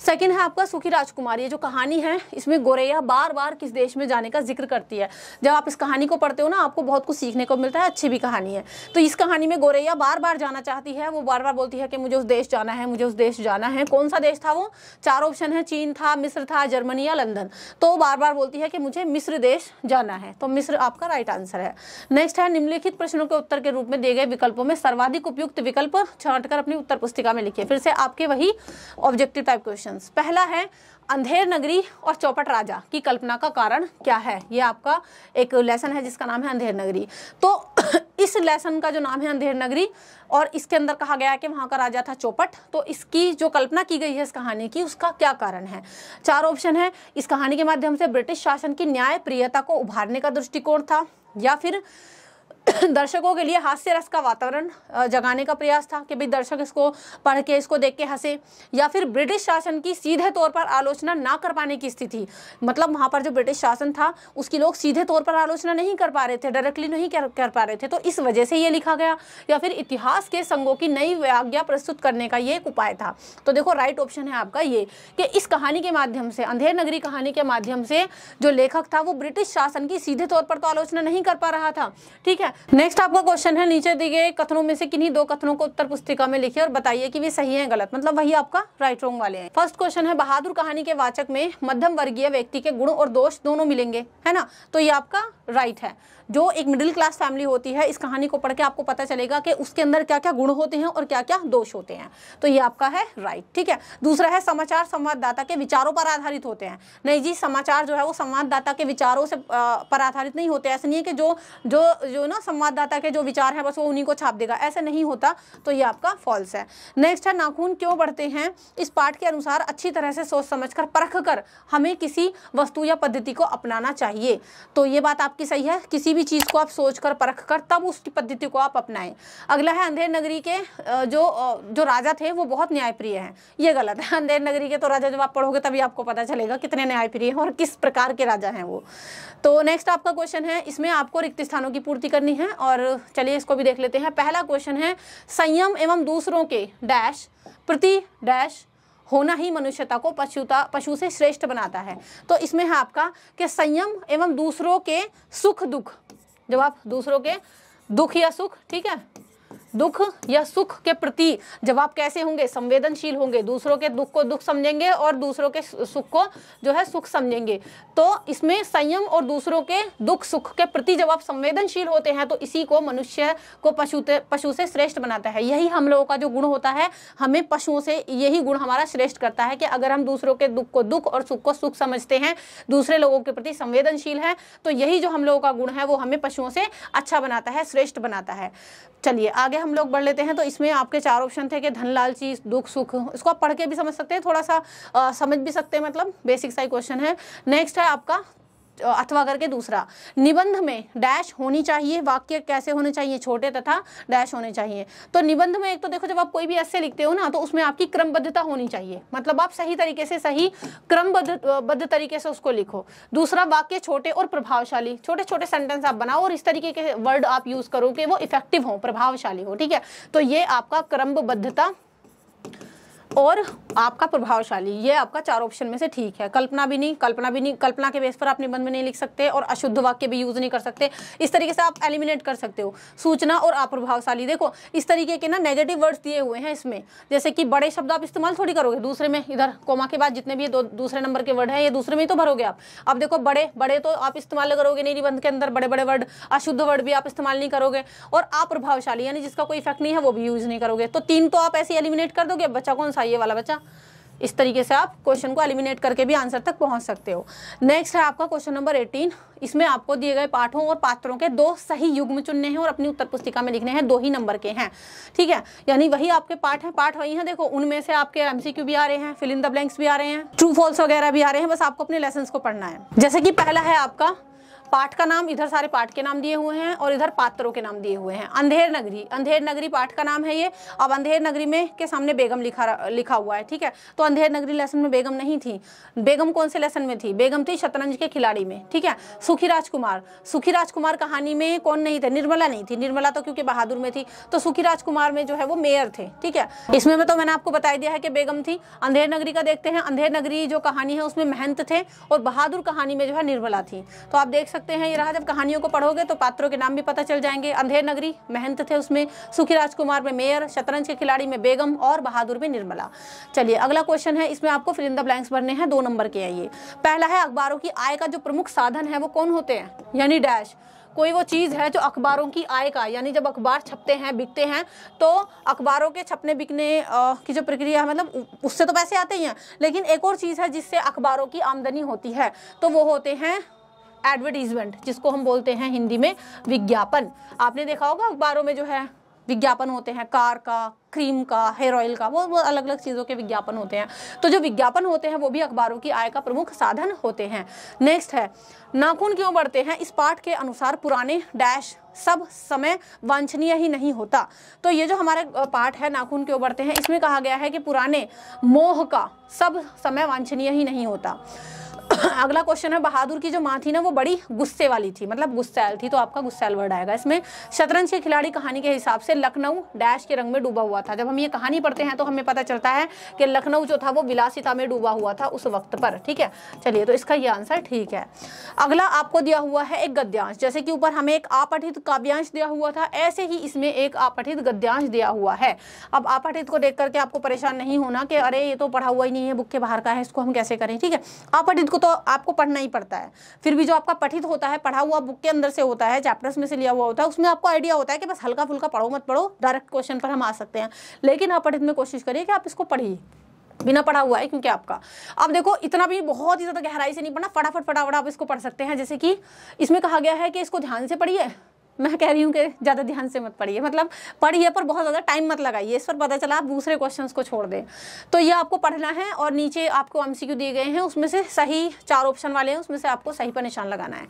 सेकंड है आपका सुखी राजकुमार। ये जो कहानी है, इसमें गोरैया बार बार किस देश में जाने का ज़िक्र करती है? जब आप इस कहानी को पढ़ते हो ना, आपको बहुत कुछ सीखने को मिलता है, अच्छी भी कहानी है। तो इस कहानी में गोरैया बार बार जाना चाहती है, वो बार बार बोलती है कि मुझे उस देश जाना है, मुझे उस देश जाना है। कौन सा देश था वो? चार ऑप्शन है, चीन था, मिस्र था, जर्मनी या लंदन। तो बार बार बोलती है कि मुझे मिस्र देश जाना है। तो मिस्र आपका राइट आंसर है। नेक्स्ट है, निम्नलिखित प्रश्नों के उत्तर के रूप में दिए गए विकल्पों में सर्वाधिक उपयुक्त विकल्प छाट अपनी उत्तर पुस्तिका में लिखिए। फिर से आपके वही ऑब्जेक्टिव टाइप क्वेश्चन पहला है अंधेर नगरी और चौपट राजा की कल्पना का कारण क्या है? ये आपका एक लेसन है जिसका नाम है अंधेर नगरी। तो इस लेसन का जो नाम है अंधेर नगरी और इसके अंदर कहा गया है कि वहाँ का राजा था चौपट तो इसकी जो कल्पना की गई है इस कहानी की, उसका क्या कारण है? चार ऑप्शन है। इस कहानी के माध्यम से ब्रिटिश शासन की न्याय प्रियता को उभारने का दृष्टिकोण था या फिर दर्शकों के लिए हास्य रस का वातावरण जगाने का प्रयास था कि भाई दर्शक इसको पढ़ के इसको देख के हंसे या फिर ब्रिटिश शासन की सीधे तौर पर आलोचना ना कर पाने की स्थिति। मतलब वहाँ पर जो ब्रिटिश शासन था उसकी लोग सीधे तौर पर आलोचना नहीं कर पा रहे थे डायरेक्टली नहीं कर, कर पा रहे थे। तो इस वजह से ये लिखा गया या फिर इतिहास के संघों की नई व्याज्ञा प्रस्तुत करने का ये एक उपाय था। तो देखो राइट ऑप्शन है आपका ये कि इस कहानी के माध्यम से अंधेर नगरी कहानी के माध्यम से जो लेखक था वो ब्रिटिश शासन की सीधे तौर पर तो आलोचना नहीं कर पा रहा था ठीक है? नेक्स्ट आपका क्वेश्चन है, नीचे दिए गए कथनों में से किन्हीं दो कथनों को उत्तर पुस्तिका में लिखिए और बताइए कि वे सही है गलत। मतलब वही आपका राइट रोंग वाले हैं। फ़र्स्ट क्वेश्चन है, बहादुर कहानी के वाचक में मध्यम वर्गीय व्यक्ति के गुण और दोष दोनों मिलेंगे, है ना? तो ये आपका राइट है। जो एक मिडिल क्लास फैमिली होती है, इस कहानी को पढ़ के आपको पता चलेगा कि उसके अंदर क्या क्या गुण होते हैं और क्या क्या दोष होते हैं। तो ये आपका है राइट ठीक है? दूसरा है समाचार संवाददाता के विचारों पर आधारित होते हैं। नहीं जी, समाचार जो है वो संवाददाता के विचारों से पर आधारित नहीं होते। ऐसा नहीं है कि जो जो जो ना संवाददाता के जो विचार हैं, बस वो उन्हीं को छाप देगा। ऐसे नहीं होता। तो ये आपका फॉल्स है। नेक्स्ट है, नाखून क्यों बढ़ते हैं? इस पाठ के अनुसार अच्छी तरह से सोच समझ कर परख कर हमें किसी वस्तु या पद्धति को अपनाना चाहिए। तो ये बात आपकी सही है। किसी भी चीज़ को आप सोच कर परख कर तब उस पद्धति को आप अपनाएँ। अगला है अंधेर नगरी के जो जो राजा थे, वो बहुत न्यायप्रिय हैं। ये गलत है। अंधेर नगरी के तो राजा जब आप पढ़ोगे, तभी आपको पता चलेगा कितने न्यायप्रिय हैं और किस प्रकार के राजा हैं वो। तो नेक्स्ट आपका क्वेश्चन है, इसमें आपको रिक्त स्थानों की पूर्ति करनी है और चलिए इसको भी देख लेते हैं। पहला क्वेश्चन है, संयम एवं दूसरों के डैश प्रति डैश होना ही मनुष्यता को पशुता, पशु से श्रेष्ठ बनाता है। तो इसमें है आपका कि संयम एवं दूसरों के सुख दुख जब आप दूसरों के दुख या सुख, ठीक है? दुख या सुख के प्रति जब आप कैसे होंगे? संवेदनशील होंगे। दूसरों के दुख को दुख समझेंगे और दूसरों के सुख को जो है सुख समझेंगे। तो इसमें संयम और दूसरों के दुख, सुख के प्रति जब आप संवेदनशील होते हैं तो इसी को मनुष्य को पशु पशु से श्रेष्ठ बनाता है। यही हम लोगों का जो गुण होता है, हमें पशुओं से यही गुण हमारा श्रेष्ठ करता है कि अगर हम दूसरों के दुख को दुख और सुख को सुख समझते हैं, दूसरे लोगों के प्रति संवेदनशील है तो यही जो हम लोगों का गुण है, वो हमें पशुओं से अच्छा बनाता है, श्रेष्ठ बनाता है। चलिए, आगे हम लोग बढ़ लेते हैं तो इसमें आपके चार ऑप्शन थे कि धन लालची दुख सुख। इसको आप पढ़ के भी समझ सकते हैं थोड़ा सा आ, समझ भी सकते हैं मतलब बेसिक सा ही क्वेश्चन है। नेक्स्ट है आपका अथवा करके दूसरा। निबंध में डैश होनी चाहिए, वाक्य कैसे होने चाहिए, छोटे तथा डैश होने चाहिए। तो निबंध में एक तो देखो जब आप कोई भी ऐसे लिखते हो ना तो उसमें आपकी क्रमबद्धता होनी चाहिए। मतलब आप सही तरीके से सही क्रमबद्ध, बद्ध तरीके से उसको लिखो। दूसरा, वाक्य छोटे और प्रभावशाली। छोटे छोटे सेंटेंस आप बनाओ और इस तरीके के वर्ड आप यूज़ करो कि वो इफ़ेक्टिव हो, प्रभावशाली हो, ठीक है? तो ये आपका क्रमबद्धता और आपका प्रभावशाली, ये आपका चार ऑप्शन में से ठीक है। कल्पना भी नहीं, कल्पना भी नहीं, कल्पना के बेस पर आप निबंध में नहीं लिख सकते और अशुद्ध वाक्य भी यूज़ नहीं कर सकते। इस तरीके से आप एलिमिनेट कर सकते हो। सूचना और अप्रभावशाली देखो, इस तरीके के ना नेगेटिव वर्ड्स दिए हुए हैं इसमें। जैसे कि बड़े शब्द आप इस्तेमाल थोड़ी करोगे, दूसरे में, इधर, कोमा के बाद जितने भी दूसरे नंबर के वर्ड है, ये दूसरे में ही तो भरोगे आप। अब देखो, बड़े बड़े तो आप इस्तेमाल करोगे नहीं निबंध के अंदर, बड़े बड़े वर्ड अशुद्ध वर्ड भी आप इस्तेमाल नहीं करोगे। और अप्रभावशाली यानी जिसका कोई इफ़ेक्ट नहीं है, वो भी यूज़ नहीं करोगे। तो तीन तो आप ऐसे एलिमिनेट कर दोगे बच्चा कौन सा? ये वाला बच्चा इस तरीके से आप क्वेश्चन को एलिमिनेट करके भी आंसर तक पहुँच सकते हो। नेक्स्ट है आपका क्वेश्चन नंबर 18 इसमें आपको दिए गए पाठों और पात्रों के दो सही युग्म चुनने हैं और अपनी उत्तर पुस्तिका में लिखने हैं, दो ही नंबर के हैं। ठीक है? यानी वही आपके पाठ हैं, पाठ वही हैं, देखो, उनमें से आपके एमसीक्यू भी आ रहे हैं फिल द ब्लैंक्स भी आ रहे हैं ट्रू फॉल्स वगैरह भी आ रहे हैं, बस आपको अपने लेसन को पढ़ना है। जैसे कि पहला है आपका पाठ का नाम, इधर सारे पाठ के नाम दिए हुए हैं और इधर पात्रों के नाम दिए हुए हैं। अंधेर नगरी अंधेर नगरी पाठ का नाम है ये। अब अंधेर नगरी में के सामने बेगम लिखा लिखा हुआ है, ठीक है? तो अंधेर नगरी लेसन में बेगम नहीं थी। बेगम कौन से लेसन में थी? बेगम थी शतरंज के खिलाड़ी में, ठीक है? सुखी राजकुमार। सुखी राजकुमार कहानी में कौन नहीं थे? निर्मला नहीं थी। निर्मला तो क्योंकि बहादुर में थी तो सुखी राजकुमार में जो है वो मेयर थे, ठीक है? इसमें तो मैंने आपको बता दिया है कि बेगम थी। अंधेर नगरी का देखते हैं। अंधेर नगरी जो कहानी है उसमें महंत थे और बहादुर कहानी में जो है निर्मला थी। तो आप देख सकते हैं। ये रहा, जब कहानियों को पढ़ोगे तो पात्रों के नाम भी पता चल जाएँगे। अंधेर नगरी, महंत थे उसमें। सुखी राजकुमार में मेयर, शतरंज के खिलाड़ी में बेगम और बहादुर में निर्मला। चलिए, अगला क्वेश्चन है। इसमें आपको फिलिंदा ब्लैंक्स भरने हैं। दो नंबर के हैं ये। पहला है, अखबारों की आय का जो प्रमुख साधन है, वो कौन होते हैं? यानी डैश कोई वो चीज़ है जो अखबारों की आय का, यानी जब अखबार छपते हैं, बिकते हैं तो अखबारों के छपने, बिकने की जो प्रक्रिया है मतलब उससे तो पैसे आते ही हैं। लेकिन एक और चीज़ है जिससे अखबारों की आमदनी होती है तो वो होते हैं एडवर्टीजमेंट जिसको हम बोलते हैं हिंदी में विज्ञापन। आपने देखा होगा अखबारों में जो है विज्ञापन होते हैं, कार का क्रीम का हेयर ऑयल का, वो वो अलग अलग चीज़ों के विज्ञापन होते हैं। तो जो विज्ञापन होते हैं, वो भी अखबारों की आय का प्रमुख साधन होते हैं। नेक्स्ट है, नाखून क्यों बढ़ते हैं? इस पाठ के अनुसार पुराने डैश सब समय वांछनीय ही नहीं होता। तो ये जो हमारे पाठ है, नाखून क्यों बढ़ते हैं? इसमें कहा गया है कि पुराने मोह का सब समय वांछनीय ही नहीं होता। अगला क्वेश्चन है, बहादुर की जो माँ थी ना, वो बड़ी गुस्से वाली थी। मतलब गुस्सैल थी तो आपका गुस्सैल वर्ड आएगा। इसमें शतरंज के खिलाड़ी कहानी के हिसाब से लखनऊ डैश के रंग में डूबा हुआ था। जब हम ये कहानी पढ़ते हैं तो हमें पता चलता है कि लखनऊ जो था, वो विलासिता में डूबा हुआ था उस वक्त पर। ठीक है? चलिए तो इसका ये आंसर ठीक है। अगला आपको दिया हुआ है एक गद्यांश। जैसे कि ऊपर हमें एक आपठित काव्यांश दिया हुआ था, ऐसे ही इसमें एक आपठित गद्यांश दिया हुआ है। अब आपठित को देख करके आपको परेशान नहीं होना कि अरे, ये तो पढ़ा हुआ ही नहीं है, बुक के बाहर का है, इसको हम कैसे करें? ठीक है? आपठित को तो आपको पढ़ना ही पड़ता है। फिर भी जो आपका पठित होता है, पढ़ा हुआ बुक के अंदर से होता है चैप्टर्स में से लिया हुआ होता है, उसमें आपको आइडिया होता है कि बस हल्का फुल्का पढ़ो मत पढ़ो डायरेक्ट क्वेश्चन पर हम आ सकते हैं। लेकिन आप पठित में कोशिश करिए कि आप इसको पढ़िए, बिना पढ़ा हुआ है क्योंकि आपका। अब देखो, इतना भी बहुत ही ज़्यादा गहराई से नहीं पढ़ना फटाफट फटाफट आप इसको पढ़ सकते हैं। जैसे कि इसमें कहा गया है कि इसको ध्यान से पढ़िए मैं कह रही हूँ कि ज़्यादा ध्यान से मत पढ़िए। मतलब पढ़िए पर बहुत ज़्यादा टाइम मत लगाइए। इस पर पता चला आप दूसरे क्वेश्चंस को छोड़ दें। तो ये आपको पढ़ना है और नीचे आपको एमसीक्यू दिए गए हैं। उसमें से सही चार ऑप्शन वाले हैं। उसमें से आपको सही पर निशान लगाना है।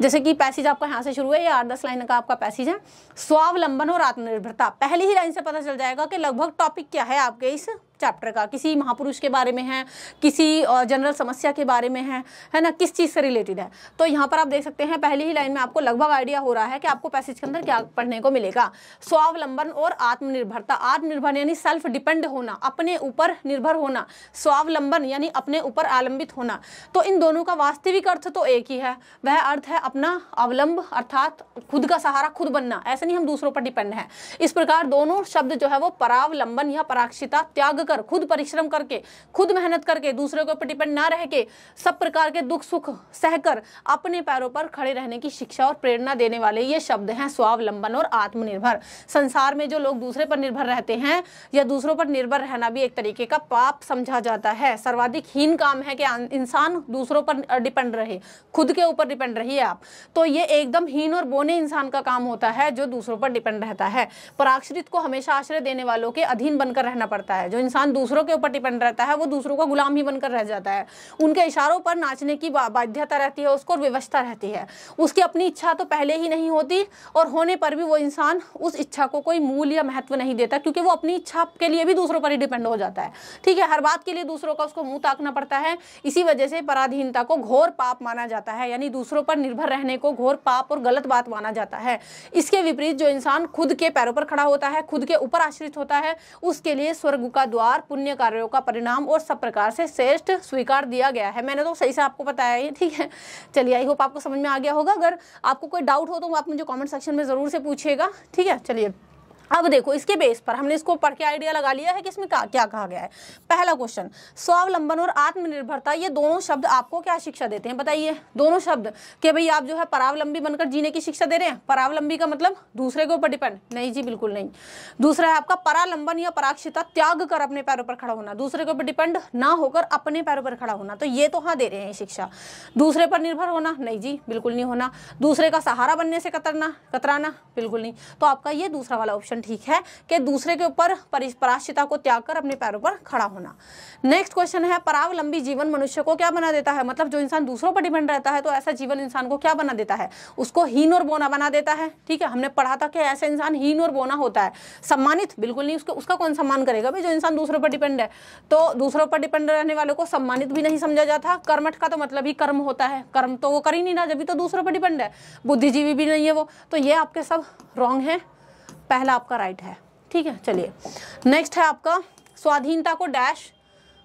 जैसे कि पैसेज आपका यहाँ से शुरू है। ये आठ दस लाइन का आपका पैसेज है। स्वावलंबन और आत्मनिर्भरता। पहली ही लाइन से पता चल जाएगा कि लगभग टॉपिक क्या है आपके इस चैप्टर का, किसी महापुरुष के बारे में है, किसी जनरल समस्या के बारे में है है ना, किस चीज़ से रिलेटेड है? तो यहाँ पर आप देख सकते हैं, पहली ही लाइन में आपको लगभग आइडिया हो रहा है कि आपको पैसेज के अंदर क्या पढ़ने को मिलेगा। स्वावलंबन और आत्मनिर्भरता। आत्मनिर्भर यानी सेल्फ डिपेंड होना, अपने ऊपर निर्भर होना। स्वावलंबन यानी अपने ऊपर आलंबित होना। तो इन दोनों का वास्तविक अर्थ तो एक ही है। वह अर्थ है अपना अवलंब, अर्थात खुद का सहारा, खुद बनना। ऐसे नहीं हम दूसरों पर डिपेंड है। इस प्रकार दोनों शब्द जो है वो परावलंबन या पराक्षिता, त्याग कर खुद परिश्रम करके, खुद मेहनत करके, दूसरे के ऊपर डिपेंड ना रह के, सब प्रकार के दुख सुख सहकर अपने पैरों पर खड़े रहने की शिक्षा और प्रेरणा देने वाले ये शब्द हैं स्वावलंबन और आत्मनिर्भर। संसार में जो लोग दूसरे पर निर्भर रहते हैं या दूसरों पर निर्भर रहना भी एक तरीके का पाप समझा जाता है। सर्वाधिक हीन काम है कि इंसान दूसरों पर डिपेंड रहे। खुद के ऊपर डिपेंड रहिए आप। तो ये एकदम हीन और बोने इंसान का काम होता है जो दूसरों पर डिपेंड रहता है। पराक्षरित को हमेशा आश्रय देने वालों के अधीन बनकर रहना पड़ता है। जो इंसान दूसरों के ऊपर डिपेंड रहता है, वो दूसरों का गुलाम ही बनकर रह जाता है। उनके इशारों पर नाचने की बाध्यता रहती है, उसको व्यवस्था रहती है। उसकी अपनी इच्छा तो पहले ही नहीं होती और होने पर भी वो इंसान उस इच्छा को कोई मूल या महत्व नहीं देता, क्योंकि वो अपनी इच्छा के लिए भी दूसरों पर ही डिपेंड हो जाता है। ठीक है, हर बात के लिए दूसरों का उसको मुँह ताकना पड़ता है, इसी वजह से पराधीनता को घोर पाप माना जाता है, यानी दूसरों पर निर्भर रहने को घोर पाप और गलत बात माना जाता है। इसके विपरीत जो इंसान खुद के पैरों पर खड़ा होता है, खुद के ऊपर आश्रित होता है, उसके लिए स्वर्ग का द्वार पुण्य कार्यों का परिणाम और सब प्रकार से श्रेष्ठ स्वीकार दिया गया है। मैंने तो सही से आपको बताया ही, ठीक है? चलिए आई होप आपको समझ में आ गया होगा। अगर आपको कोई डाउट हो तो आप मुझे कॉमेंट सेक्शन में ज़रूर से पूछिएगा, ठीक है? चलिए। अब देखो, इसके बेस पर हमने इसको पढ़ के आइडिया लगा लिया है कि इसमें क्या कहा गया है? पहला क्वेश्चन स्वावलंबन और आत्मनिर्भरता, ये दोनों शब्द आपको क्या शिक्षा देते हैं? बताइए, दोनों शब्द कि भाई आप जो है परावलंबी बनकर जीने की शिक्षा दे रहे हैं? परावलंबी का मतलब दूसरे के ऊपर डिपेंड नहीं जी, बिल्कुल नहीं। दूसरा है आपका परालंबन या पराक्षिता, त्याग कर अपने पैरों पर खड़ा होना। दूसरे के ऊपर डिपेंड ना होकर अपने पैरों पर खड़ा होना। तो ये तो हाँ दे रहे हैं शिक्षा। दूसरे पर निर्भर होना? नहीं जी, बिल्कुल नहीं होना। दूसरे का सहारा बनने से कतरना कतराना? बिल्कुल नहीं। तो आपका ये दूसरा वाला ऑप्शन क्वेश्चन ठीक है कि दूसरे के ऊपर पराश्चिता को त्याग कर अपने पैरों पर खड़ा होना। नेक्स्ट क्वेश्चन है, परावलंबी जीवन मनुष्य को क्या बना देता है? मतलब जो इंसान दूसरों पर डिपेंड रहता है तो ऐसा जीवन इंसान को क्या बना देता है? उसको हीन और बोना बना देता है, ठीक है? हमने पढ़ा था कि ऐसा इंसान हीन और बोना होता है। सम्मानित, बिल्कुल नहीं, उसको उसका कौन सम्मान करेगा भाई जो इंसान दूसरों पर डिपेंड है? तो दूसरों पर डिपेंड रहने वाले को सम्मानित भी नहीं समझा जाता। कर्मठ का तो मतलब ही कर्म होता है। कर्म तो वो कर ही नहीं रहा जब भी तो दूसरों पर डिपेंड है। बुद्धिजीवी भी नहीं है वो। तो ये आपके सब रॉन्ग है। पहला आपका राइट है। ठीक है, चलिए। नेक्स्ट है आपका, स्वाधीनता को डैश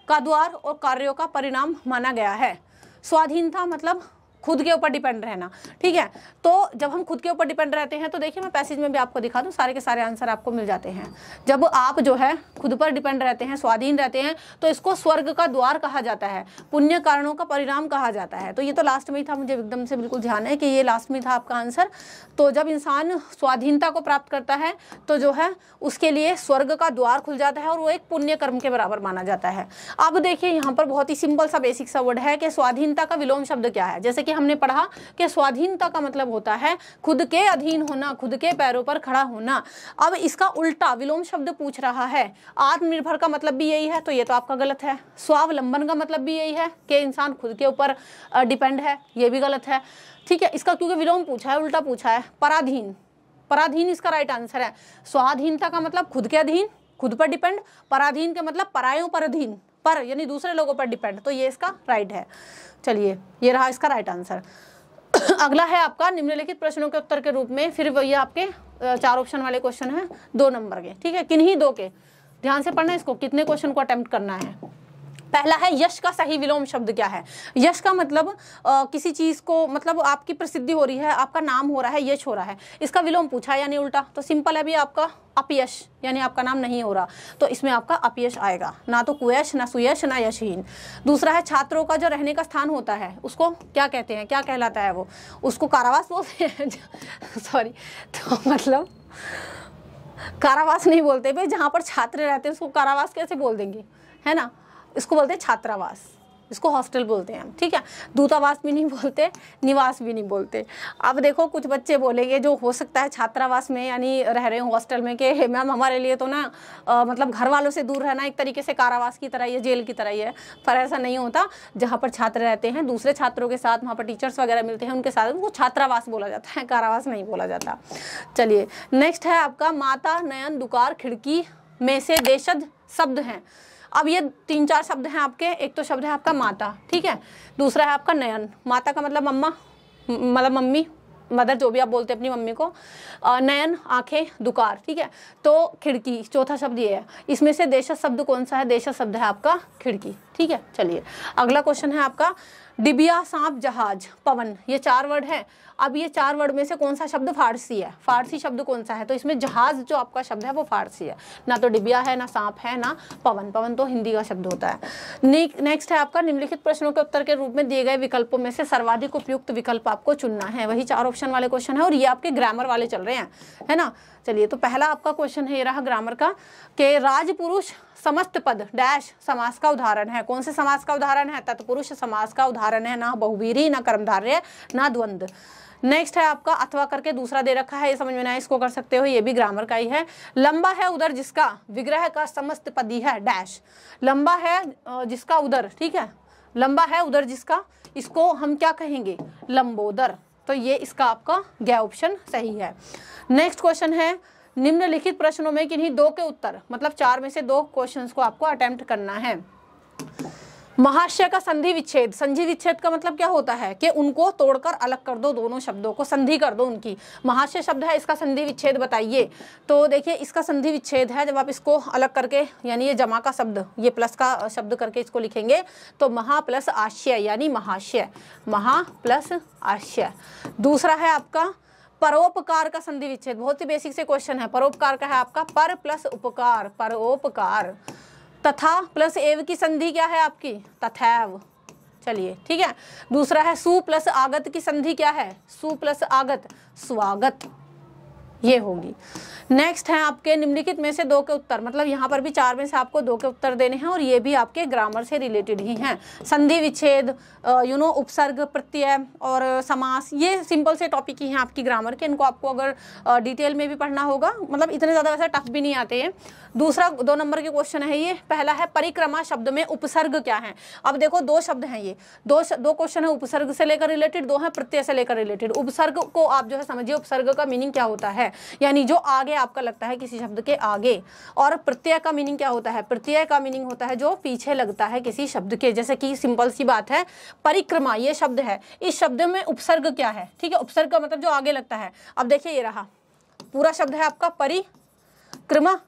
का द्वार और कार्यों का परिणाम माना गया है। स्वाधीनता मतलब खुद के ऊपर डिपेंड रहना, ठीक है? तो जब हम खुद के ऊपर डिपेंड रहते हैं तो देखिए, मैं पैसेज में भी आपको दिखा दूँ, सारे के सारे आंसर आपको मिल जाते हैं। जब आप जो है खुद पर डिपेंड रहते हैं, स्वाधीन रहते हैं तो इसको स्वर्ग का द्वार कहा जाता है, पुण्य कारणों का परिणाम कहा जाता है। तो ये तो लास्ट में ही था, मुझे एकदम से बिल्कुल ध्यान है कि ये लास्ट में था आपका आंसर तो जब इंसान स्वाधीनता को प्राप्त करता है तो जो है उसके लिए स्वर्ग का द्वार खुल जाता है और वो एक पुण्य कर्म के बराबर माना जाता है। अब देखिए, यहाँ पर बहुत ही सिंपल सा बेसिक सा वर्ड है कि स्वाधीनता का विलोम शब्द क्या है? जैसे कि कि हमने पढ़ा कि स्वाधीनता का मतलब होता है खुद के अधीन होना, खुद के पैरों पर खड़ा होना। अब इसका उल्टा विलोम शब्द पूछ रहा है। आत्मनिर्भर का मतलब भी यही है तो ये तो आपका गलत है। स्वावलंबन का मतलब भी यही है कि इंसान खुद के ऊपर डिपेंड है, ये भी गलत है। ठीक है, इसका क्योंकि विलोम पूछा है, उल्टा पूछा है। पराधीन। पराधीन इसका राइट आंसर है। स्वाधीनता का मतलब खुद के अधीन, खुद पर डिपेंड पराधीन के मतलब परायों पर अधीन। पर, यानी दूसरे लोगों पर डिपेंड तो ये इसका राइट है। चलिए, ये रहा इसका राइट आंसर अगला है आपका निम्नलिखित प्रश्नों के उत्तर के रूप में, फिर वही आपके चार ऑप्शन वाले क्वेश्चन है, दो नंबर के, ठीक है? किन्हीं दो के? ध्यान से पढ़ना इसको, कितने क्वेश्चन को अटेम्प्ट करना है? पहला है यश का सही विलोम शब्द क्या है? यश का मतलब आ, किसी चीज़ को मतलब आपकी प्रसिद्धि हो रही है आपका नाम हो रहा है यश हो रहा है। इसका विलोम पूछा यानी उल्टा? तो सिंपल है भी आपका अपयश यानी आपका नाम नहीं हो रहा। तो इसमें आपका अपयश आएगा। ना तो कुयश ना सुयश ना यशहीन। दूसरा है छात्रों का जो रहने का स्थान होता है उसको क्या कहते हैं? क्या कहलाता है वो? उसको कारावास बोलते हैं? सॉरी तो मतलब कारावास नहीं बोलते भाई जहाँ पर छात्र रहते हैं उसको कारावास कैसे बोल देंगे? है ना? इसको बोलते हैं छात्रावास। इसको हॉस्टल बोलते हैं हम ठीक है? दूतावास भी नहीं बोलते निवास भी नहीं बोलते। अब देखो कुछ बच्चे बोलेंगे जो हो सकता है छात्रावास में यानी रह रहे हो हॉस्टल में कि मैम हमारे लिए तो ना आ, मतलब घर वालों से दूर रहना एक तरीके से कारावास की तरह ही है जेल की तरह ही है। पर ऐसा नहीं होता। जहाँ पर छात्र रहते हैं दूसरे छात्रों के साथ वहाँ पर टीचर्स वगैरह मिलते हैं उनके साथ उनको छात्रावास बोला जाता है कारावास नहीं बोला जाता। चलिए नेक्स्ट है आपका माता नयन दुकार खिड़की में से देशज शब्द हैं। अब ये तीन चार शब्द हैं आपके, एक तो शब्द है आपका माता, ठीक है? दूसरा है आपका नयन। माता का मतलब मम्मा मतलब मम्मी, मदर जो भी आप बोलते हैं अपनी मम्मी को। नयन, आँखें, दुकार, ठीक है? तो खिड़की, चौथा शब्द ये है। इसमें से देश शब्द कौन सा है? देश शब्द है आपका खिड़की, ठीक है? चलिए, अगला क्वेश्चन है आपका डिबिया, सांप, जहाज़, पवन, ये चार वर्ड है। अब ये चार वर्ड में से कौन सा शब्द फारसी है? फारसी शब्द कौन सा है? तो इसमें जहाज़ जो आपका शब्द है, वो फारसी है। ना तो डिबिया है, ना सांप है, ना पवन। पवन तो हिंदी का शब्द होता है। नेक्स्ट है आपका, निम्नलिखित प्रश्नों के उत्तर के रूप में दिए गए विकल्पों में से सर्वाधिक उपयुक्त विकल्प आपको चुनना है। वही चार ऑप्शन वाले क्वेश्चन है और ये आपके ग्रामर वाले चल रहे हैं। है ना? चलिए तो पहला आपका क्वेश्चन है, ये रहा ग्रामर का, कि राजपुरुष समस्त पद डैश समास का उदाहरण है। कौन से समास का उदाहरण है? तत्पुरुष समास का उदाहरण है। ना बहुवीरी, ना कर्मधार्य, ना द्वंद्व नेक्स्ट है आपका, अथवा करके दूसरा दे रखा है। ये समझ में ना इसको कर सकते हो। ये भी ग्रामर का ही है। लंबा है उधर जिसका, विग्रह का समस्त पदी है डैश लंबा है जिसका उधर, ठीक है? लंबा है उधर जिसका, इसको हम क्या कहेंगे? लंबोदर। तो ये इसका आपका गया ऑप्शन सही है। नेक्स्ट क्वेश्चन है निम्नलिखित प्रश्नों में किन्हीं दो के उत्तर मतलब चार में से दो क्वेश्चंस को आपको अटेम्प्ट करना है। महाशय का संधि विच्छेद। संधि विच्छेद का मतलब क्या होता है? कि उनको तोड़कर अलग कर दो दोनों शब्दों को, संधि कर दो उनकी। महाशय शब्द है, इसका संधि विच्छेद बताइए। तो देखिए, इसका संधि विच्छेद है, जब आप इसको अलग करके, यानी ये जमा का शब्द, ये प्लस का शब्द करके इसको लिखेंगे तो महा प्लस आशय यानी महाशय। महा प्लस आशय दूसरा है आपका परोपकार का संधि विच्छेद। बहुत ही बेसिक से क्वेश्चन है। परोपकार का है आपका, पर प्लस उपकार। परोपकार। तथा प्लस एव की संधि क्या है आपकी? तथैव। चलिए, ठीक है? दूसरा है सु प्लस आगत की संधि क्या है? सु प्लस आगत। स्वागत। ये होगी। नेक्स्ट है आपके निम्नलिखित में से दो के उत्तर। मतलब यहाँ पर भी चार में से आपको दो के उत्तर देने हैं और ये भी आपके ग्रामर से रिलेटेड ही हैं। संधि विच्छेद यू नो उपसर्ग, प्रत्यय और समास, ये सिंपल से टॉपिक ही हैं आपकी ग्रामर के। इनको आपको अगर डिटेल में भी पढ़ना होगा मतलब इतने ज़्यादा वैसे टफ भी नहीं आते हैं। दूसरा दो नंबर के क्वेश्चन है ये। पहला है परिक्रमा शब्द में उपसर्ग क्या है? अब देखो, दो शब्द हैं ये। दो दो क्वेश्चन है उपसर्ग से लेकर रिलेटेड दो हैं प्रत्यय से लेकर रिलेटेड उपसर्ग को आप जो है समझिए, उपसर्ग का मीनिंग क्या होता यानी जो आगे आपका लगता है किसी शब्द के आगे। और प्रत्यय का मीनिंग क्या होता है? प्रत्यय का मीनिंग होता है जो पीछे लगता है किसी शब्द के। जैसे कि सिंपल सी बात है, परिक्रमा, ये शब्द है। इस शब्द में उपसर्ग क्या है? ठीक है, उपसर्ग का मतलब जो आगे लगता है। अब देखिए ये रहा। पूरा शब्द है आपका परिक्रमा।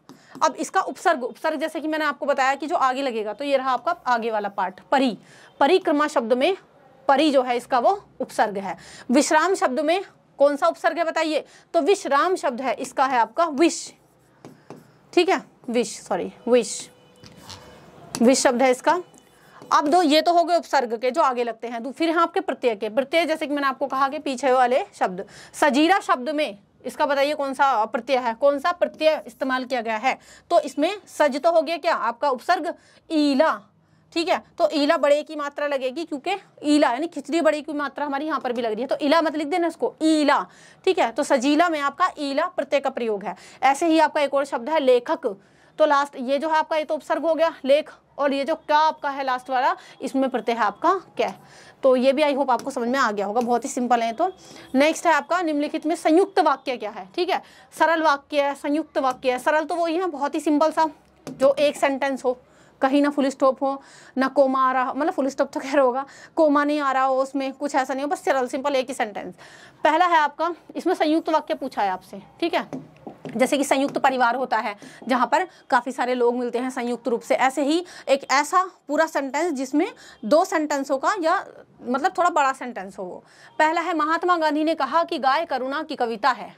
अब इसका उपसर्ग उपसर्ग जैसे कि मैंने आपको बताया कि जो आगे लगेगा तो ये रहा आपका आगे वाला पार्ट, परि। परिक्रमा शब्द में परि जो है, इसका वो उपसर्ग है। विश्राम शब्द में कौन सा उपसर्ग है बताइए? तो विश्राम शब्द है, इसका है आपका विश ठीक है? विश सॉरी विश विश शब्द है इसका। अब दो, ये तो हो गए उपसर्ग के, जो आगे लगते हैं। फिर यहाँ आपके प्रत्यय के। प्रत्यय, जैसे कि मैंने आपको कहा कि पीछे वाले शब्द। सजीरा शब्द में, इसका बताइए कौन सा प्रत्यय है? कौन सा प्रत्यय इस्तेमाल किया गया है? तो इसमें सज तो हो गया क्या? आपका उपसर्ग ईला। ठीक है? तो ईला बड़े की मात्रा लगेगी क्योंकि ईला, यानी खिचड़ी बड़े की मात्रा हमारी यहाँ पर भी लग रही है। तो ईला मत लिख देना इसको, ईला, ठीक है? तो सजीला में आपका ईला प्रत्यय का प्रयोग है। ऐसे ही आपका एक और शब्द है, लेखक। तो लास्ट ये जो है आपका, ये तो उपसर्ग हो गया, लेख। और ये जो क्या आपका है लास्ट वाला, इसमें प्रत्यय है आपका क्या? तो ये भी आई होप आपको समझ में आ गया होगा, बहुत ही सिंपल है तो। नेक्स्ट है आपका, निम्नलिखित में संयुक्त वाक्य क्या है, ठीक है? सरल वाक्य है, संयुक्त वाक्य है। सरल तो वही है, बहुत ही सिंपल सा, जो एक सेंटेंस हो। कहीं ना फुल स्टॉप हो, ना कोमा आ रहा मतलब फुल स्टॉप तो रहा होगा। कोमा नहीं आ रहा हो उसमें, कुछ ऐसा नहीं हो, बस सरल सिंपल एक ही सेंटेंस पहला है आपका, इसमें संयुक्त वाक्य पूछा है आपसे, ठीक है? जैसे कि संयुक्त परिवार होता है, जहाँ पर काफ़ी सारे लोग मिलते हैं संयुक्त रूप से। ऐसे ही एक ऐसा पूरा सेंटेंस जिसमें दो सेंटेंसों का या मतलब थोड़ा बड़ा सेंटेंस हो वो। पहला है, महात्मा गांधी ने कहा कि गाय करुणा की कविता है,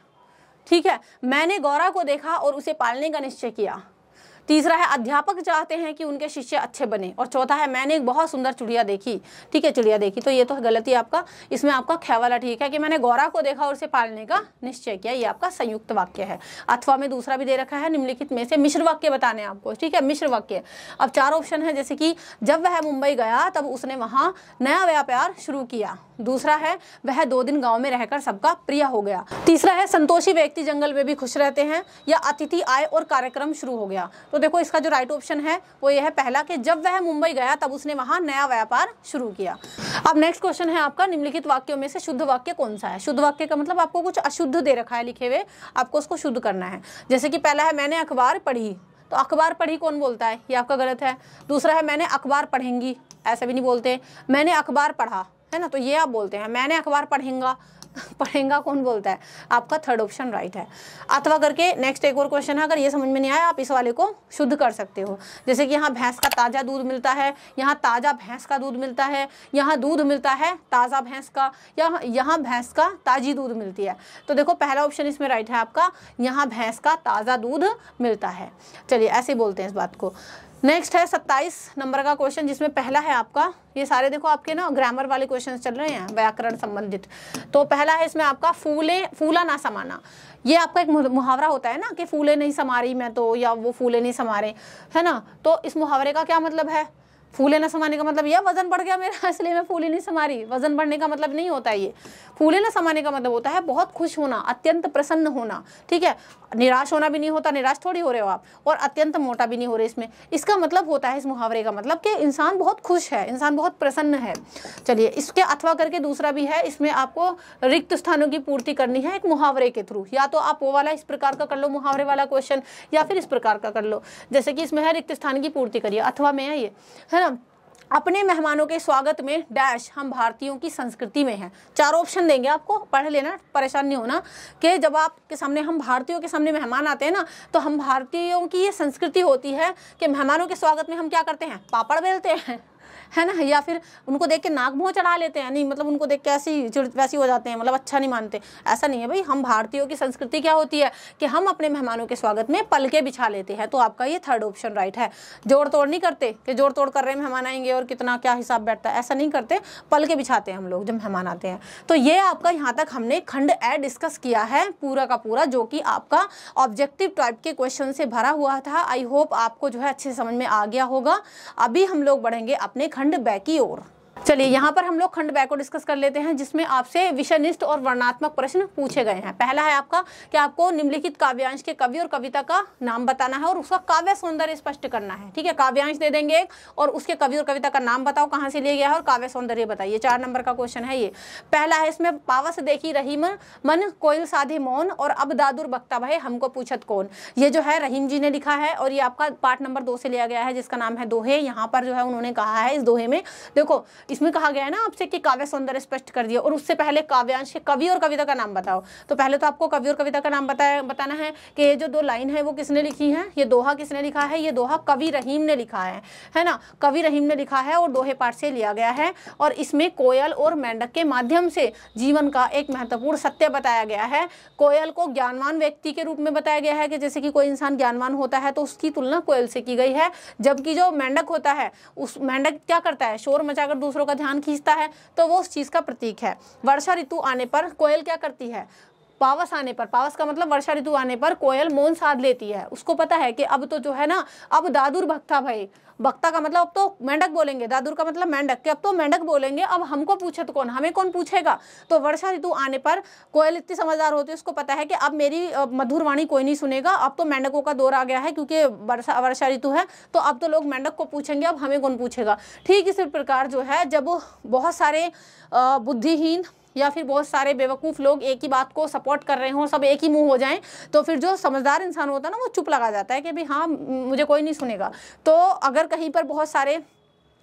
ठीक है? मैंने गौरा को देखा और उसे पालने का निश्चय किया। तीसरा है, अध्यापक चाहते हैं कि उनके शिष्य अच्छे बने। और चौथा है, मैंने एक बहुत सुंदर चिड़िया देखी। ठीक है, चिड़िया देखी। तो ये तो गलती आपका। इसमें आपका ख्या वाला ठीक है कि मैंने गौरा को देखा और उसे पालने का निश्चय किया। ये आपका संयुक्त वाक्य है। अथवा में दूसरा भी दे रखा है, निम्नलिखित में से मिश्र वाक्य बताने आपको। ठीक है, मिश्र वाक्य। अब चार ऑप्शन है, जैसे कि जब वह मुंबई गया, तब उसने वहाँ नया व्यापार शुरू किया। दूसरा है, वह दो दिन गाँव में रहकर सबका प्रिय हो गया। तीसरा है, संतोषी व्यक्ति जंगल में भी खुश रहते हैं या अतिथि आए और कार्यक्रम शुरू हो गया। तो देखो, इसका जो राइट ऑप्शन है, वो ये है पहला कि जब वह मुंबई गया, तब उसने वहाँ नया व्यापार शुरू किया। अब नेक्स्ट क्वेश्चन है आपका, निम्नलिखित वाक्यों में से शुद्ध वाक्य कौन सा है? शुद्ध वाक्य का मतलब आपको कुछ अशुद्ध दे रखा है लिखे हुए, आपको उसको शुद्ध करना है। जैसे कि पहला है, मैंने अखबार पढ़ी। तो अखबार पढ़ी कौन बोलता है? ये आपका गलत है। दूसरा है, मैंने अखबार पढ़ेंगी। ऐसा भी नहीं बोलते। मैंने अखबार पढ़ा, है ना? तो ये आप बोलते हैं, मैंने अखबार पढ़ेंगा। पढ़ेगा कौन बोलता है? आपका थर्ड ऑप्शन राइट है। अथवा करके नेक्स्ट एक और क्वेश्चन है, अगर ये समझ में नहीं आया, आप इस वाले को शुद्ध कर सकते हो। जैसे कि यहाँ भैंस का ताज़ा दूध मिलता है, यहाँ ताज़ा भैंस का दूध मिलता है, यहाँ दूध मिलता है ताज़ा भैंस का, या यहाँ भैंस का ताज़ी दूध मिलती है। तो देखो, पहला ऑप्शन इसमें राइट है आपका, यहाँ भैंस का ताज़ा दूध मिलता है। चलिए, ऐसे बोलते हैं इस बात को। नेक्स्ट है सत्ताईस नंबर का क्वेश्चन जिसमें पहला है आपका। ये सारे देखो आपके ना ग्रामर वाले क्वेश्चन चल रहे हैं, व्याकरण संबंधित। तो पहला है इसमें आपका, फूले, फूला ना समाना। ये आपका एक मुहावरा होता है ना, कि फूले नहीं समा रही मैं तो या वो फूले नहीं समा रहे है ना? तो इस मुहावरे का क्या मतलब है? फूले ना समाने का मतलब यह वज़न बढ़ गया मेरा, इसलिए मैं फूले नहीं समा रही वज़न बढ़ने का मतलब नहीं होता ये। फूले ना समाने का मतलब होता है बहुत खुश होना, अत्यंत प्रसन्न होना, ठीक है? निराश होना भी नहीं होता, निराश थोड़ी हो रहे हो आप, और अत्यंत मोटा भी नहीं हो रहे इसमें। इसका मतलब होता है इस मुहावरे का मतलब कि इंसान बहुत खुश है, इंसान बहुत प्रसन्न है। चलिए, इसके अथवा करके दूसरा भी है, इसमें आपको रिक्त स्थानों की पूर्ति करनी है एक मुहावरे के थ्रू। या तो आप वो वाला इस प्रकार का कर लो, मुहावरे वाला क्वेश्चन या फिर इस प्रकार का कर लो। जैसे कि इसमें है रिक्त स्थान की पूर्ति करिए, अथवा में है ये, है ना? अपने मेहमानों के स्वागत में डैश हम भारतीयों की संस्कृति में है। चार ऑप्शन देंगे आपको, पढ़ लेना, परेशान नहीं होना कि जब आपके सामने, हम भारतीयों के सामने मेहमान आते हैं ना तो हम भारतीयों की ये संस्कृति होती है कि मेहमानों के स्वागत में हम क्या करते हैं? पापड़ बेलते हैं। है ना? या फिर उनको देख के नाक मुँह चढ़ा लेते हैं? नहीं मतलब उनको देख के ऐसी वैसी हो जाते हैं मतलब अच्छा नहीं मानते। ऐसा नहीं है भाई, हम भारतीयों की संस्कृति क्या होती है कि हम अपने मेहमानों के स्वागत में पलके बिछा लेते हैं तो आपका ये थर्ड ऑप्शन राइट है। जोड़ तोड़ नहीं करते कि जोड़ तोड़ कर रहे मेहमान आएँगे और कितना क्या हिसाब बैठता है? ऐसा नहीं करते, पलके बिछाते हैं हम लोग जब मेहमान आते हैं। तो ये आपका यहाँ तक हमने खंड ए डिस्कस किया है, पूरा का पूरा, जो कि आपका ऑब्जेक्टिव टाइप के क्वेश्चन से भरा हुआ था। आई होप आपको जो है अच्छे समझ में आ गया होगा। अभी हम लोग बढ़ेंगे अपने खंड बै की ओर। चलिए, यहाँ पर हम लोग खंड बै को डिस्कस कर लेते हैं, जिसमें आपसे विषयनिष्ठ और वर्णात्मक प्रश्न पूछे गए हैं। पहला है आपका कि आपको निम्नलिखित काव्यांश के कवि और कविता का नाम बताना है और उसका काव्य सौंदर्य स्पष्ट करना है, ठीक है? काव्यांश दे देंगे एक और उसके कवि और कविता का नाम बताओ, कहाँ से लिया गया है और काव्य सौंदर्य बताइए। चार नंबर का क्वेश्चन है ये। पहला है इसमें, पावस देखी रहीम मन कोयल साधे मौन और अब दादुर बक्ता भाई हमको पूछत कौन? ये जो है, रहीम जी ने लिखा है और ये आपका पार्ट नंबर दो से लिया गया है, जिसका नाम है दोहे। यहाँ पर जो है, उन्होंने कहा है इस दोहे में, देखो इसमें कहा गया है ना आपसे कि काव्य सौंदर्य स्पष्ट कर दिया। और उससे पहले काव्यांश के कवि और कविता का नाम बताओ। तो पहले तो आपको कवि और कविता का नाम बताया, बताना है कि ये जो दो लाइन है, वो किसने लिखी है? ये दोहा किसने लिखा है? ये दोहा कवि रहीम ने लिखा है। है ना? कवि रहीम ने लिखा है और दोहे पाठ से लिया गया है। और इसमें कोयल और मेंढक के माध्यम से जीवन का एक महत्वपूर्ण सत्य बताया गया है। कोयल को ज्ञानवान व्यक्ति के रूप में बताया गया है कि जैसे कि कोई इंसान ज्ञानवान होता है तो उसकी तुलना कोयल से की गई है। जबकि जो मेंढक होता है, उस मेंढक क्या करता है? शोर मचाकर दूसरों का ध्यान खींचता है तो वो उस चीज़ का प्रतीक है। वर्षा ऋतु आने पर कोयल क्या करती है? पावस आने पर। पावस का मतलब वर्षा ऋतु आने पर कोयल मौन साध लेती है। उसको पता है कि अब तो जो है ना, अब दादुर भक्ता भाई। भक्ता का मतलब अब तो मेंढक बोलेंगे, दादुर का मतलब मेंढक, के अब तो मेंढक बोलेंगे, अब हमको पूछे तो कौन, हमें कौन पूछेगा? तो वर्षा ऋतु आने पर कोयल इतनी समझदार होती है, उसको पता है कि अब मेरी मधुर वाणी कोई नहीं सुनेगा, अब तो मेंढकों का दौर आ गया है, क्योंकि वर्षा वर्षा ऋतु है तो अब तो लोग मेंढक को पूछेंगे, अब हमें कौन पूछेगा? ठीक इसी प्रकार जो है, जब बहुत सारे बुद्धिहीन या फिर बहुत सारे बेवकूफ़ लोग एक ही बात को सपोर्ट कर रहे हों, सब एक ही मुँह हो जाएँ तो फिर जो समझदार इंसान होता है ना, वो चुप लगा जाता है कि भाई हाँ मुझे कोई नहीं सुनेगा। तो अगर कहीं पर बहुत सारे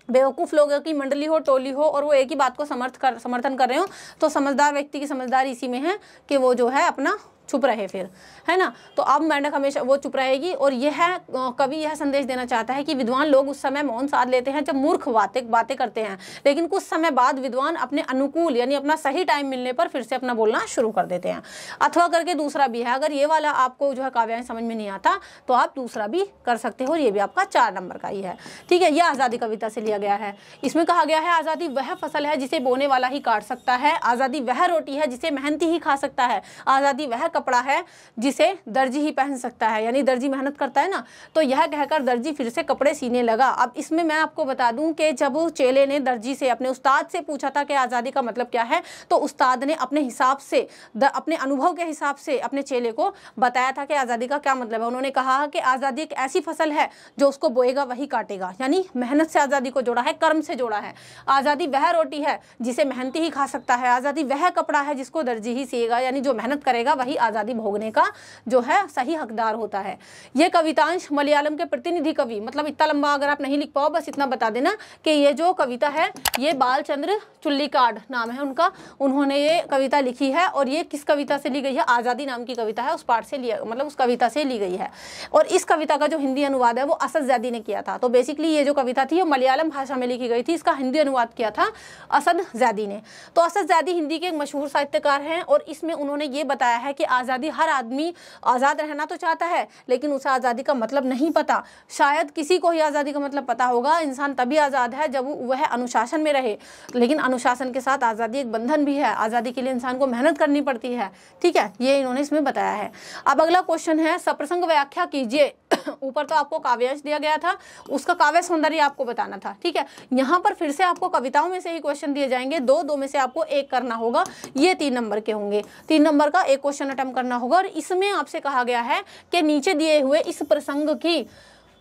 बेवकूफ़ लोगों की मंडली हो, टोली हो और वो एक ही बात को समर्थ कर, समर्थन कर रहे हो तो समझदार व्यक्ति की समझदारी इसी में है कि वो जो है अपना चुप रहे फिर, है ना? तो अब मेंढक हमेशा वो चुप रहेगी और यह कवि यह संदेश देना चाहता है कि विद्वान लोग उस समय मौन साध लेते हैं जब मूर्ख बातें बातें करते हैं। लेकिन कुछ समय बाद विद्वान अपने अनुकूल यानी अपना सही टाइम मिलने पर फिर से अपना बोलना शुरू कर देते हैं। अथवा करके दूसरा भी है, अगर ये वाला आपको जो है काव्यांश समझ में नहीं आता तो आप दूसरा भी कर सकते हो और ये भी आपका चार नंबर का ही है। ठीक है, यह आज़ादी कविता से लिया गया है। इसमें कहा गया है, आज़ादी वह फ़सल है जिसे बोने वाला ही काट सकता है, आज़ादी वह रोटी है जिसे मेहनती ही खा सकता है, आज़ादी वह कपड़ा है जिसे दर्जी ही पहन सकता है, यानी दर्जी मेहनत करता है ना तो यह कहकर दर्जी फिर से कपड़े सीने लगा। अब इसमें मैं आपको बता दूँ कि जब चेले ने दर्जी से अपने उस्ताद से पूछा था कि आज़ादी का मतलब क्या है तो उस्ताद ने अपने हिसाब से अपने अनुभव के हिसाब से अपने चेले को बताया था कि आज़ादी का क्या मतलब है। उन्होंने कहा कि आज़ादी एक ऐसी फ़सल है जो उसको बोएगा, वही काटेगा, यानी मेहनत से आज़ादी को जोड़ा है, कर्म से जोड़ा है। आज़ादी वह रोटी है जिसे मेहनती ही खा सकता है, आज़ादी वह कपड़ा है जिसको दर्जी ही सिएगा यानी जो मेहनत करेगा वही आज़ादी भोगने का जो है सही हकदार होता है। ये कवितांश मलयालम के प्रतिनिधि कवि मतलब इतना लंबा अगर आप नहीं लिख पाओ, बस इतना बता देना कि ये जो कविता है, ये बाल चंद्र चुल्लीकाड नाम है उनका। उन्होंने ये कविता लिखी है और ये किस कविता से ली गई है? आज़ादी नाम की कविता है, उस पाठ से लिया मतलब उस कविता से ली गई है। और इस कविता का जो हिंदी अनुवाद है, वो असद जैदी ने किया था। तो बेसिकली ये जो कविता थी, वो मलयालम भाषा में लिखी गई थी, इसका हिंदी अनुवाद किया था असद जैदी ने। तो असद जैदी हिंदी के एक मशहूर साहित्यकार हैं और इसमें उन्होंने ये बताया है कि आज़ादी, हर आदमी आज़ाद रहना तो चाहता है, लेकिन उसे आज़ादी का मतलब नहीं पता। शायद किसी को ही आज़ादी का मतलब पता होगा। इंसान तभी आज़ाद है जब वह अनुशासन में रहे। लेकिन अनुशासन के साथ आज़ादी एक बंधन भी है। आज़ादी के लिए इंसान को मेहनत करनी पड़ती है। ठीक है? ये इन्होंने इसमें बताया है। अब अगला क्वेश्चन है, सप्रसंग व्याख्या कीजिए। ऊपर तो आपको काव्यांश दिया गया था। उसका काव्य सौंदर्य आपको बताना था। ठीक है? यहाँ पर फिर से आपको कविताओं में से ही क्वेश्चन दिए जाएँगे। दो दो में से आपको एक करना होगा। ये तीन नंबर के होंगे। तीन नंबर का एक क्वेश्चन अटेम्प्ट करना होगा। और इसमें आपसे कहा गया है कि नीचे दिए हुए इस प्रसंग की,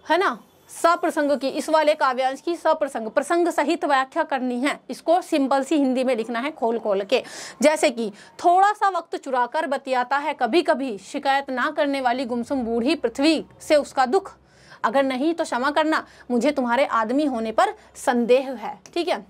है ना, सप्रसंग की, इस वाले काव्यांश की सप्रसंग, प्रसंग सहित व्याख्या करनी है। इसको सिंपल सी हिंदी में लिखना है खोल खोल के। जैसे कि थोड़ा सा वक्त चुराकर बतियाता है कभी कभी शिकायत ना करने वाली गुमसुम बूढ़ी पृथ्वी से उसका दुख। अगर नहीं तो क्षमा करना, मुझे तुम्हारे आदमी होने पर संदेह है। ठीक है?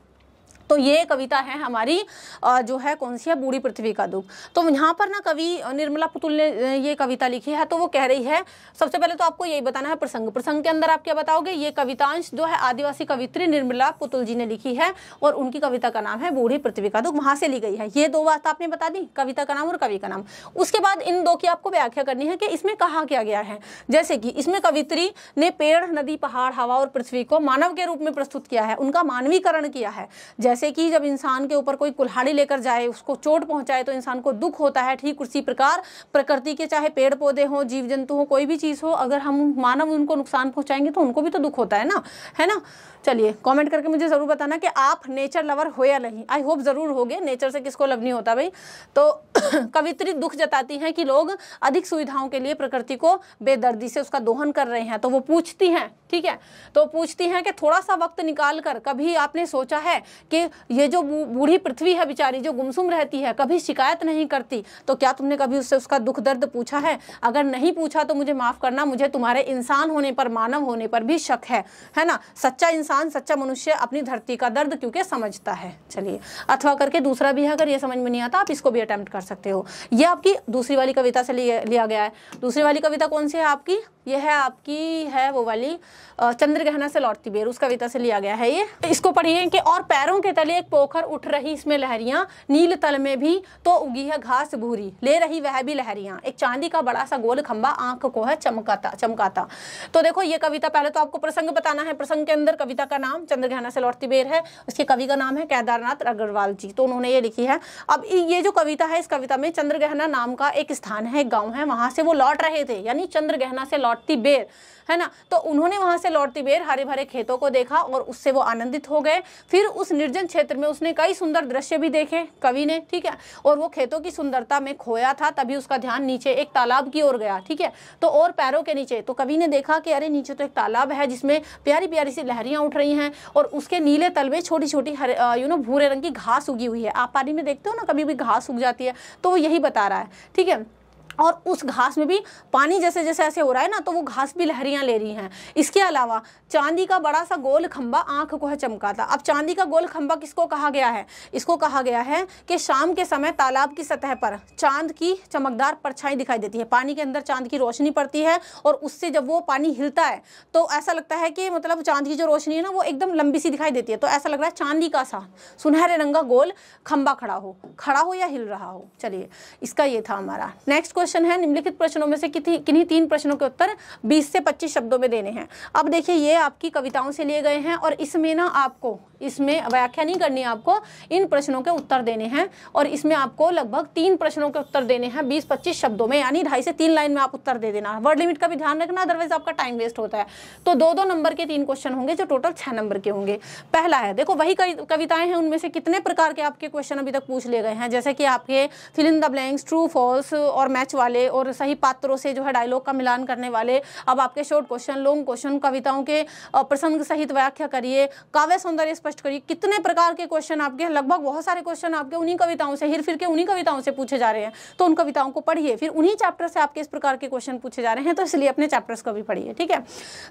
तो ये कविता है हमारी जो है कौन सी है? बूढ़ी पृथ्वी का दुख। तो यहाँ पर ना कवि निर्मला पुतुल ने ये कविता लिखी है तो वो कह रही है, सबसे पहले तो आपको यही बताना है, प्रसंग। प्रसंग के अंदर आप क्या बताओगे? ये कवितांश जो है आदिवासी कवित्री निर्मला पुतुल जी ने लिखी है और उनकी कविता का नाम है बूढ़ी पृथ्वी का दुख। वहाँ से ली गई है। ये दो बात आपने बता दी, कविता का नाम और कवि का नाम। उसके बाद इन दो की आपको व्याख्या करनी है कि इसमें कहा क्या गया है। जैसे कि इसमें कवित्री ने पेड़, नदी, पहाड़, हवा और पृथ्वी को मानव के रूप में प्रस्तुत किया है, उनका मानवीकरण किया है। जैसे जैसे कि जब इंसान के ऊपर कोई कुल्हाड़ी लेकर जाए, उसको चोट पहुँचाए तो इंसान को दुख होता है। ठीक उसी प्रकार, प्रकृति के चाहे पेड़ पौधे हों जीव जंतु हो, कोई भी चीज़ हो, अगर हम मानव उनको नुकसान पहुंचाएँगे तो उनको भी तो दुख होता है ना? है ना? चलिए कमेंट करके मुझे ज़रूर बताना कि आप नेचर लवर हो या नहीं। आई होप ज़रूर होगे। नेचर से किसको लव नहीं होता भाई? तो कवित्री दुख जताती हैं कि लोग अधिक सुविधाओं के लिए प्रकृति को बेदर्दी से उसका दोहन कर रहे हैं। तो वो पूछती हैं, ठीक है? तो पूछती हैं कि थोड़ा सा वक्त निकाल कर, कभी आपने सोचा है कि ये जो बूढ़ी पृथ्वी है बेचारी, जो गुमसुम रहती है, कभी शिकायत नहीं करती तो क्या तुमने कभी उससे उसका दुख दर्द पूछा है? अगर नहीं पूछा तो मुझे माफ़ करना, मुझे तुम्हारे इंसान होने पर, मानव होने पर भी शक है है ना? सच्चा इंसान, सच्चा मनुष्य अपनी धरती का दर्द क्योंकि समझता है। चलिए, अथवा करके दूसरा भी है, अगर ये समझ में नहीं आता, आप इसको भी अटेम्प्ट कर सकते हो। ये आपकी दूसरी वाली कविता से लिया गया है। दूसरी वाली कविता कौन सी है आपकी? ये है आपकी, है वो वाली चंद्र गहना से लौटती बेर, उस कविता से लिया गया है ये। इसको पढ़िए कि और पैरों के तले एक पोखर उठ रही, इसमें लहरियाँ नील तल में भी तो उगी है घास भूरी ले रही वह भी लहरियाँ। एक चांदी का बड़ा सा गोल खंबा आँख को है चमकाता चमकाता। तो देखो, ये कविता पहले तो आपको प्रसंग बताना है। प्रसंग के अंदर कविता का नाम चंद्र से लौटती बेर है। उसके कवि का नाम है केदारनाथ अग्रवाल जी। तो उन्होंने ये लिखी है। अब ये जो कविता है, इस कविता में चंद्रगहना नाम का एक स्थान है गाँव है। वहाँ से वो लौट रहे थे, यानी चंद्रगहना से लौटती बेर, है ना? तो उन्होंने वहाँ से लौटती बेर हरे भरे खेतों को देखा और उससे वो आनंदित हो गए। फिर उस निर्जन क्षेत्र में उसने कई सुंदर दृश्य भी देखे कवि ने, ठीक है? और वो खेतों की सुंदरता में खोया था, तभी उसका ध्यान नीचे एक तालाब की ओर गया, ठीक है? तो और पैरों के नीचे तो कवि ने देखा कि अरे, नीचे तो एक तालाब है, जिसमें प्यारी प्यारी सी लहरियाँ उठ रही हैं और उसके नीले तल में छोटी छोटी यू नो भूरे रंग की घास उगी हुई है। आप पानी में देखते हो ना, कभी भी घास उग जाती है तो वो यही बता रहा है, ठीक है? और उस घास में भी पानी जैसे जैसे ऐसे हो रहा है ना तो वो घास भी लहरियाँ ले रही हैं। इसके अलावा चांदी का बड़ा सा गोल खंबा आँख को है चमकाता अब चांदी का गोल खंबा किसको कहा गया है? इसको कहा गया है कि शाम के समय तालाब की सतह पर चाँद की चमकदार परछाई दिखाई देती है। पानी के अंदर चाँद की रोशनी पड़ती है और उससे जब वो पानी हिलता है तो ऐसा लगता है कि मतलब चाँद की जो रोशनी है ना, वो एकदम लंबी सी दिखाई देती है। तो ऐसा लग रहा है चांदी का सा सुनहरे रंग गोल खंबा खड़ा हो। खड़ा हो या हिल रहा हो? चलिए, इसका ये था हमारा। नेक्स्ट क्वेश्चन है, निम्नलिखित प्रश्नों में से किन्हीं तीन प्रश्नों के उत्तर 20 से 25 शब्दों में देने हैं। अब देखिए, ये आपकी कविताओं से लिए गए हैं और इसमें ना आपको इसमें व्याख्या नहीं करनी, आपको इन प्रश्नों के उत्तर देने हैं और इसमें आपको लगभग तीन प्रश्नों के उत्तर देने हैं, बीस पच्चीस शब्दों में, यानी ढाई से तीन लाइन में आप उत्तर दे देना। वर्ड लिमिट का भी ध्यान रखना अदरवाइज़ आपका टाइम वेस्ट होता है। तो दो दो नंबर के तीन क्वेश्चन होंगे, जो टोटल छह नंबर के होंगे। पहला है, देखो वही कविताएँ हैं, उनमें से कितने प्रकार के आपके क्वेश्चन अभी तक पूछ लिए गए हैं, जैसे कि आपके fill in the blanks true false और मैच वाले और सही पात्रों से जो है डायलॉग का मिलान करने वाले। अब आपके शॉर्ट क्वेश्चन लॉन्ग क्वेश्चन कविताओं के प्रसंग सहित व्याख्या करिए। काव्य सौंदर्य स्पष्ट करिए, कितने प्रकार के क्वेश्चन आपके लगभग बहुत सारे क्वेश्चन आपके उन्हीं कविताओं से हिर फिर के उन्हीं कविताओं से पूछे जा रहे हैं। तो उन कविताओं को पढ़िए, फिर उन्हीं चैप्टर से आपके इस प्रकार के क्वेश्चन पूछे जा रहे हैं तो इसलिए अपने चैप्टर्स को भी पढ़िए, ठीक है?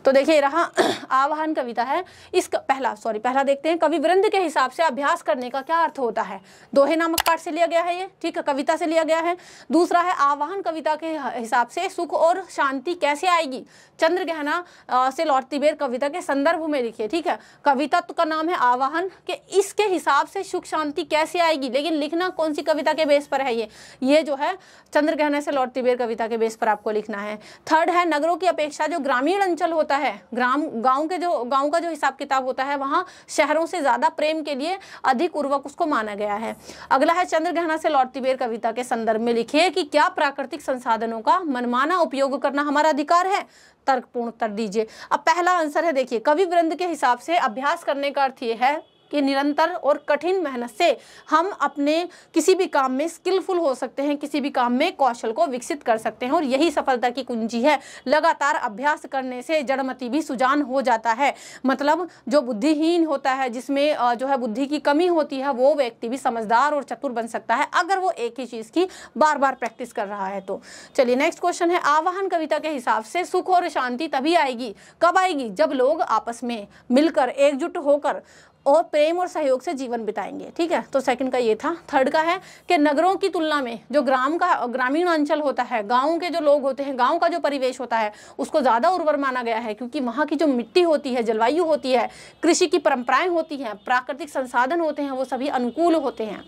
तो देखिए रहा आवाहन कविता है। इस पहला सॉरी पहला देखते हैं। कवि वृंद के हिसाब से अभ्यास करने का क्या अर्थ होता है? दोहे नामक पाठ से लिया गया है ये, ठीक है? कविता से लिया गया है। दूसरा है, आवाहन कविता के हिसाब से सुख और शांति कैसे आएगी? चंद्र गहना से लौटती बेर कविता के संदर्भ में लिखिए, ठीक है? कविता का नाम है आवाहन के इसके हिसाब से सुख शांति कैसे आएगी? लेकिन लिखना कौन सी कविता के बेस पर है ये? ये जो है चंद्र गहना से लौटती बेर कविता के बेस पर आपको लिखना है। थर्ड है, नगरों की अपेक्षा जो ग्रामीण अंचल होता है, ग्राम, गाँव के जो, गाँव का जो हिसाब किताब होता है, वहाँ शहरों से ज़्यादा प्रेम के लिए अधिक उर्वक उसको माना गया है। अगला है चंद्र गहना से लौटती बेर कविता के संदर्भ में लिखिए कि क्या प्राकृतिक संसाधनों का मनमाना उपयोग करना हमारा अधिकार है? तर्कपूर्ण उत्तर दीजिए। अब पहला आंसर है, देखिए, कवि वृंद के हिसाब से अभ्यास करने का अर्थ यह है कि निरंतर और कठिन मेहनत से हम अपने किसी भी काम में स्किलफुल हो सकते हैं, किसी भी काम में कौशल को विकसित कर सकते हैं और यही सफलता की कुंजी है। लगातार अभ्यास करने से जड़मती भी सुजान हो जाता है। मतलब जो बुद्धिहीन होता है, जिसमें जो है बुद्धि की कमी होती है, वो व्यक्ति भी समझदार और चतुर बन सकता है, अगर वो एक ही चीज़ की बार बार प्रैक्टिस कर रहा है तो। चलिए नेक्स्ट क्वेश्चन है, आवाहन कविता के हिसाब से सुख और शांति तभी आएगी, कब आएगी? जब लोग आपस में मिलकर एकजुट होकर और प्रेम और सहयोग से जीवन बिताएँगे, ठीक है? तो सेकंड का ये था। थर्ड का है कि नगरों की तुलना में जो ग्राम का ग्रामीण अंचल होता है, गाँव के जो लोग होते हैं, गाँव का जो परिवेश होता है, उसको ज़्यादा उर्वर माना गया है, क्योंकि वहाँ की जो मिट्टी होती है, जलवायु होती है, कृषि की परंपराएँ होती हैं, प्राकृतिक संसाधन होते हैं, वो सभी अनुकूल होते हैं।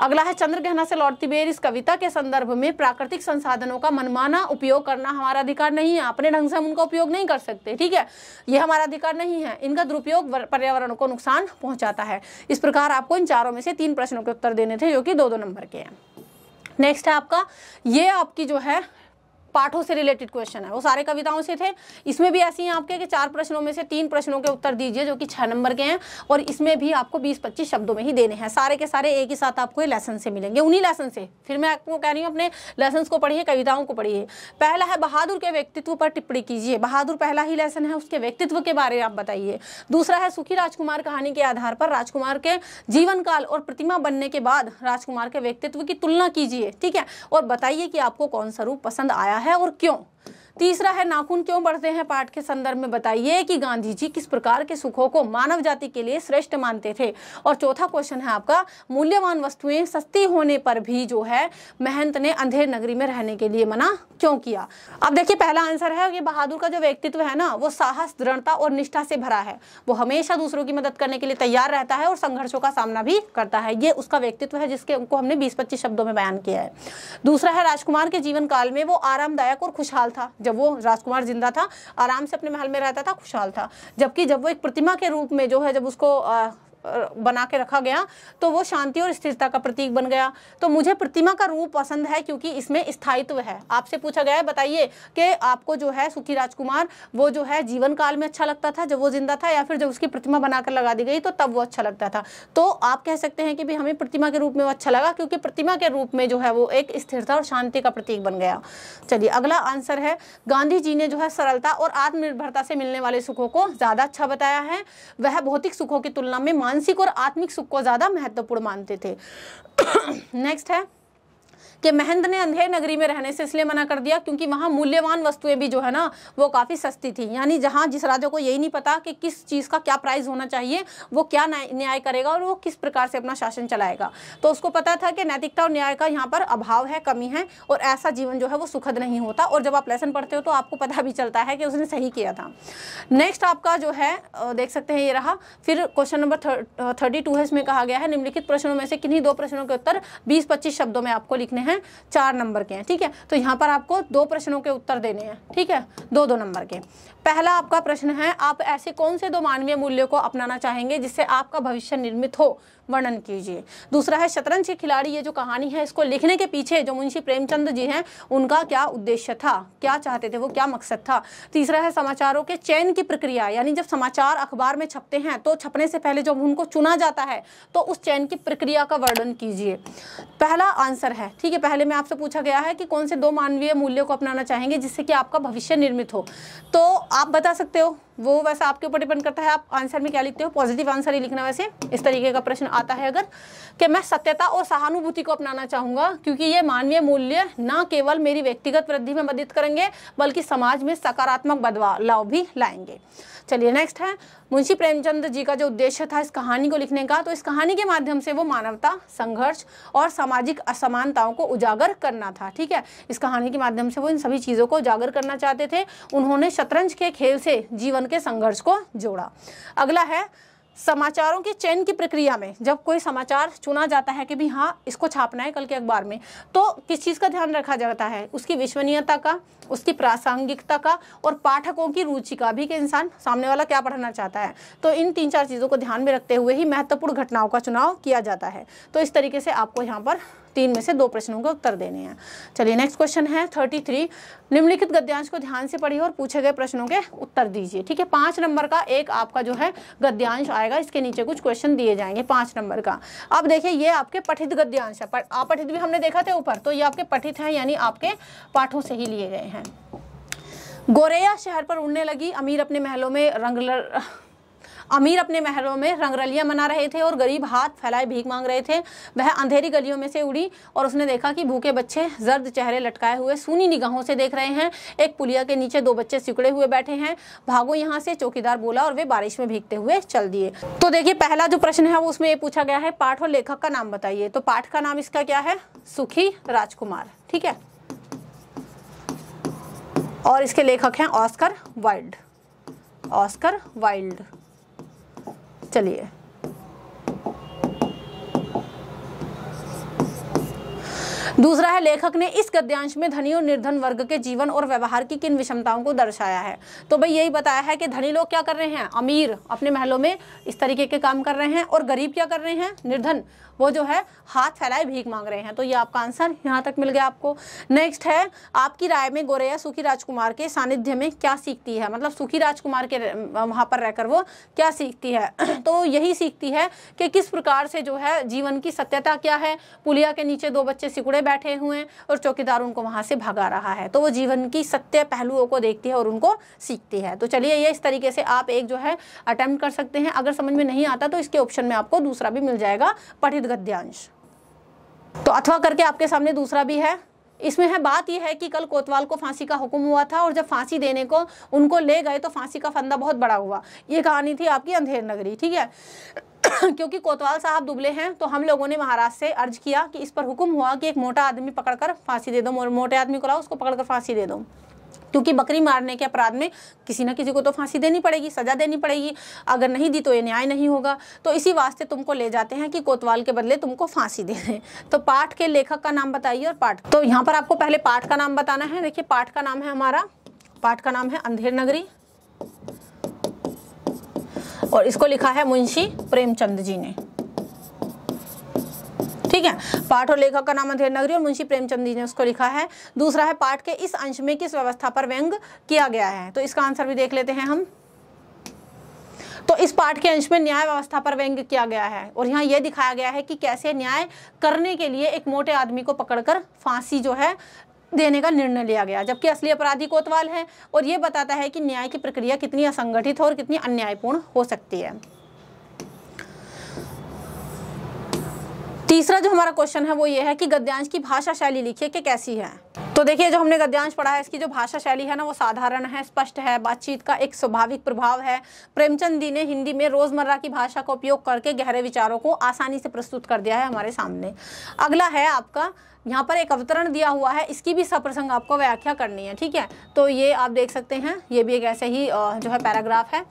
अगला है चंद्र गहना से लौटती बेर इस कविता के संदर्भ में प्राकृतिक संसाधनों का मनमाना उपयोग करना हमारा अधिकार नहीं है। अपने ढंग से हम उनका उपयोग नहीं कर सकते, ठीक है? ये हमारा अधिकार नहीं है। इनका दुरुपयोग पर्यावरण को नुकसान पहुंचाता है। इस प्रकार आपको इन चारों में से तीन प्रश्नों के उत्तर देने थे, जो कि दो दो नंबर के हैं। नेक्स्ट है आपका, ये आपकी जो है पाठों से रिलेटेड क्वेश्चन है। वो सारे कविताओं से थे। इसमें भी ऐसे ही आपके कि चार प्रश्नों में से तीन प्रश्नों के उत्तर दीजिए, जो कि छह नंबर के हैं, और इसमें भी आपको बीस पच्चीस शब्दों में ही देने हैं। सारे के सारे एक ही साथ आपको ये लेसन से मिलेंगे। उन्हीं लेसन से। फिर मैं आपको कह रही हूँ, अपने लेसन को पढ़िए, कविताओं को पढ़िए। पहला है, बहादुर के व्यक्तित्व पर टिप्पणी कीजिए। बहादुर पहला ही लेसन है, उसके व्यक्तित्व के बारे में आप बताइए। दूसरा है, सुखी राजकुमार कहानी के आधार पर राजकुमार के जीवन काल और प्रतिमा बनने के बाद राजकुमार के व्यक्तित्व की तुलना कीजिए। ठीक है? और बताइए कि आपको कौन सा रूप पसंद आया है और क्यों? तीसरा है, नाखून क्यों बढ़ते हैं? पाठ के संदर्भ में बताइए कि गांधी जी किस प्रकार के सुखों को मानव जाति के लिए श्रेष्ठ मानते थे। और चौथा क्वेश्चन है आपका, मूल्यवान वस्तुएँ सस्ती होने पर भी जो है, महंत ने अंधेर नगरी में रहने के लिए मना क्यों किया? अब देखिए, पहला आंसर है कि बहादुर का जो व्यक्तित्व है ना, वो साहस, दृढ़ता और निष्ठा से भरा है। वो हमेशा दूसरों की मदद करने के लिए तैयार रहता है और संघर्षों का सामना भी करता है। ये उसका व्यक्तित्व है जिसके उनको हमने बीस पच्चीस शब्दों में बयान किया है। दूसरा है, राजकुमार के जीवन काल में वो आरामदायक और खुशहाल था। जब वो राजकुमार ज़िंदा था, आराम से अपने महल में रहता था, खुशहाल था। जबकि जब वो एक प्रतिमा के रूप में जो है, जब उसको बना के रखा गया तो वो शांति और स्थिरता का प्रतीक बन गया। तो मुझे प्रतिमा का रूप पसंद है क्योंकि इसमें स्थायित्व है। आपसे पूछा गया है, बताइए कि आपको जो है सुखी राजकुमार, वो जो है जीवन काल में अच्छा लगता था जब वो ज़िंदा था या फिर जब उसकी प्रतिमा बनाकर लगा दी गई तो तब वो अच्छा लगता था। तो आप कह सकते हैं कि भी हमें प्रतिमा के रूप में वो अच्छा लगा, क्योंकि प्रतिमा के रूप में जो है वो एक स्थिरता और शांति का प्रतीक बन गया। चलिए, अगला आंसर है, गांधी जी ने जो है सरलता और आत्मनिर्भरता से मिलने वाले सुखों को ज़्यादा अच्छा बताया है। वह भौतिक सुखों की तुलना में मानसिक और आत्मिक सुख को ज़्यादा महत्वपूर्ण मानते थे। नेक्स्ट है। कि महंत ने अंधेर नगरी में रहने से इसलिए मना कर दिया क्योंकि वहाँ मूल्यवान वस्तुएँ भी जो है ना, वो काफ़ी सस्ती थी। यानी जहाँ जिस राजा को यही नहीं पता कि किस चीज़ का क्या प्राइस होना चाहिए, वो क्या न्याय करेगा और वो किस प्रकार से अपना शासन चलाएगा। तो उसको पता था कि नैतिकता और न्याय का यहाँ पर अभाव है, कमी है और ऐसा जीवन जो है वो सुखद नहीं होता और जब आप लेसन पढ़ते हो तो आपको पता भी चलता है कि उसने सही किया था। नेक्स्ट आपका जो है देख सकते हैं ये रहा। फिर क्वेश्चन नंबर थर्टी टू है, इसमें कहा गया है, निम्नलिखित प्रश्नों में से किन्हीं दो प्रश्नों के उत्तर बीस पच्चीस शब्दों में आपको लिखने हैं। चार नंबर के हैं, ठीक है? तो यहाँ पर आपको दो प्रश्नों के उत्तर देने हैं, ठीक है? दो दो नंबर के। पहला आपका प्रश्न है, आप ऐसे कौन से दो मानवीय मूल्यों को अपनाना चाहेंगे जिससे आपका भविष्य निर्मित हो? वर्णन कीजिए। दूसरा है शतरंज के खिलाड़ी, ये जो कहानी है, इसको लिखने के पीछे जो मुंशी प्रेमचंद जी हैं, उनका क्या उद्देश्य था? क्या चाहते थे वो? क्या मकसद था? तीसरा है समाचारों के चयन की प्रक्रिया, यानी जब समाचार अखबार में छपते हैं तो छपने से पहले जब उनको चुना जाता है तो उस चयन की प्रक्रिया का वर्णन कीजिए। पहला आंसर है, ठीक है, पहले में आपसे पूछा गया है कि कौन से दो मानवीय मूल्यों को अपनाना चाहेंगे जिससे कि आपका भविष्य निर्मित हो। तो आप बता सकते हो? वो वैसे आपके ऊपर डिपेंड करता है, आप आंसर में क्या लिखते हो? पॉजिटिव आंसर ही लिखना वैसे। इस तरीके का प्रश्न आता है अगर कि मैं सत्यता और सहानुभूति को अपनाना चाहूँगा, क्योंकि ये मानवीय मूल्य न केवल मेरी व्यक्तिगत वृद्धि में मदद करेंगे, बल्कि समाज में सकारात्मक बदलाव भी लाएँगे। चलिए नेक्स्ट है। मुंशी प्रेमचंद जी का जो उद्देश्य था इस कहानी को लिखने का तो इस कहानी के माध्यम से वो मानवता, संघर्ष और सामाजिक असमानताओं को उजागर करना था, ठीक है? इस कहानी के माध्यम से वो इन सभी चीज़ों को उजागर करना चाहते थे। उन्होंने शतरंज के खेल से जीवन के संघर्ष को जोड़ा। अगला है समाचारों के चयन की प्रक्रिया में जब कोई समाचार चुना जाता है कि भी हाँ इसको छापना है कल के अखबार में तो किस चीज़ का ध्यान रखा जाता है? उसकी विश्वनीयता का, उसकी प्रासंगिकता का और पाठकों की रुचि का भी कि इंसान सामने वाला क्या पढ़ना चाहता है? तो इन तीन चार चीज़ों को ध्यान में रखते हुए ही महत्वपूर्ण घटनाओं का चुनाव किया जाता है। तो इस तरीके से आपको यहाँ पर तीन में से दो प्रश्नों का उत्तर देने हैं। चलिए नेक्स्ट क्वेश्चन है थर्टी थ्री निम्नलिखित गद्यांश को ध्यान से पढ़िए और पूछे गए प्रश्नों के उत्तर दीजिए, ठीक है? पाँच नंबर का एक आपका जो है गद्यांश आएगा, इसके नीचे कुछ क्वेश्चन दिए जाएँगे पाँच नंबर का। अब देखिए, ये आपके पठित गद्यांश है अपठित भी हमने देखा था ऊपर तो ये आपके पठित है, यानी आपके पाठों से ही लिए गए हैं। गोरेया शहर पर उड़ने लगी, अमीर अपने महलों में रंग अमीर अपने महलों में रंगरलियाँ मना रहे थे और गरीब हाथ फैलाए भीख मांग रहे थे। वह अंधेरी गलियों में से उड़ी और उसने देखा कि भूखे बच्चे जर्द चेहरे लटकाए हुए सूनी निगाहों से देख रहे हैं। एक पुलिया के नीचे दो बच्चे सिकड़े हुए बैठे हैं। भागो यहाँ से, चौकीदार बोला और वे बारिश में भीगते हुए चल दिए। तो देखिए, पहला जो प्रश्न है, वो उसमें ये पूछा गया है, पाठ और लेखक का नाम बताइए। तो पाठ का नाम इसका क्या है? सुखी राजकुमार, ठीक है? और इसके लेखक हैं ऑस्कर वाइल्ड। Oscar Wilde. चलिए। दूसरा है, लेखक ने इस गद्यांश में धनी और निर्धन वर्ग के जीवन और व्यवहार की किन विषमताओं को दर्शाया है? तो भाई यही बताया है कि धनी लोग क्या कर रहे हैं? अमीर अपने महलों में इस तरीके के काम कर रहे हैं और गरीब क्या कर रहे हैं? निर्धन वो जो है हाथ फैलाए, भीख मांग रहे हैं। तो ये आपका आंसर यहाँ तक मिल गया आपको। नेक्स्ट है, आपकी राय में गोरैया सुखी राजकुमार के सानिध्य में क्या सीखती है? मतलब सुखी राजकुमार के वहाँ पर रहकर वो क्या सीखती है? तो यही सीखती है कि किस प्रकार से जो है जीवन की सत्यता क्या है? पुलिया के नीचे दो बच्चे सिकुड़े बैठे हुए हैं और चौकीदार उनको वहाँ से भगा रहा है। तो वो जीवन की सत्य पहलुओं को देखती है और उनको सीखती है। तो चलिए ये इस तरीके से आप एक जो है अटेम्प्ट कर सकते हैं। अगर समझ में नहीं आता तो इसके ऑप्शन में आपको दूसरा भी मिल जाएगा। पठित गद्यांश। तो अथवा करके आपके सामने दूसरा भी है। इसमें है, बात यह है कि कल कोतवाल को फांसी का हुक्म हुआ था और जब फांसी देने को उनको ले गए तो फांसी का फंदा बहुत बड़ा हुआ। ये कहानी थी आपकी अंधेर नगरी, ठीक है? क्योंकि कोतवाल साहब दुबले हैं तो हम लोगों ने महाराज से अर्ज़ किया कि इस पर हुक्म हुआ कि एक मोटा आदमी पकड़कर फांसी दे दो मोटे आदमी को लाओ, उसको पकड़कर फांसी दे दो। क्योंकि बकरी मारने के अपराध में किसी ना किसी को तो फांसी देनी पड़ेगी, सजा देनी पड़ेगी। अगर नहीं दी तो ये न्याय नहीं होगा। तो इसी वास्ते तुमको ले जाते हैं कि कोतवाल के बदले तुमको फांसी दे दें। तो पाठ के लेखक का नाम बताइए और पाठ। तो यहाँ पर आपको पहले पाठ का नाम बताना है। देखिए, पाठ का नाम है हमारा। पाठ का नाम है अंधेर नगरी। और इसको लिखा है मुंशी प्रेमचंद जी ने। ठीक है? पाठ और लेखक का नाम अधेर नगरी और मुंशी प्रेमचंद जी ने उसको लिखा है। दूसरा है पाठ के इस अंश में किस व्यवस्था पर व्यंग किया गया है? तो इसका आंसर भी देख लेते हैं हम। तो इस पाठ के अंश में न्याय व्यवस्था पर व्यंग किया गया है और यहाँ यह दिखाया गया है कि कैसे न्याय करने के लिए एक मोटे आदमी को पकड़कर फांसी जो है देने का निर्णय लिया गया, जबकि असली अपराधी कोतवाल है और यह बताता है कि न्याय की प्रक्रिया कितनी असंगठित और कितनी अन्यायपूर्ण हो सकती है। तीसरा जो हमारा क्वेश्चन है वो ये है कि गद्यांश की भाषा शैली लिखिए कि कैसी है। तो देखिए, जो हमने गद्यांश पढ़ा है, इसकी जो भाषा शैली है ना, वो साधारण है, स्पष्ट है, बातचीत का एक स्वाभाविक प्रभाव है। प्रेमचंद जी ने हिंदी में रोज़मर्रा की भाषा का उपयोग करके गहरे विचारों को आसानी से प्रस्तुत कर दिया है हमारे सामने। अगला है आपका, यहाँ पर एक अवतरण दिया हुआ है, इसकी भी सप्रसंग आपको व्याख्या करनी है, ठीक है? तो ये आप देख सकते हैं, ये भी एक ऐसे ही जो है पैराग्राफ है।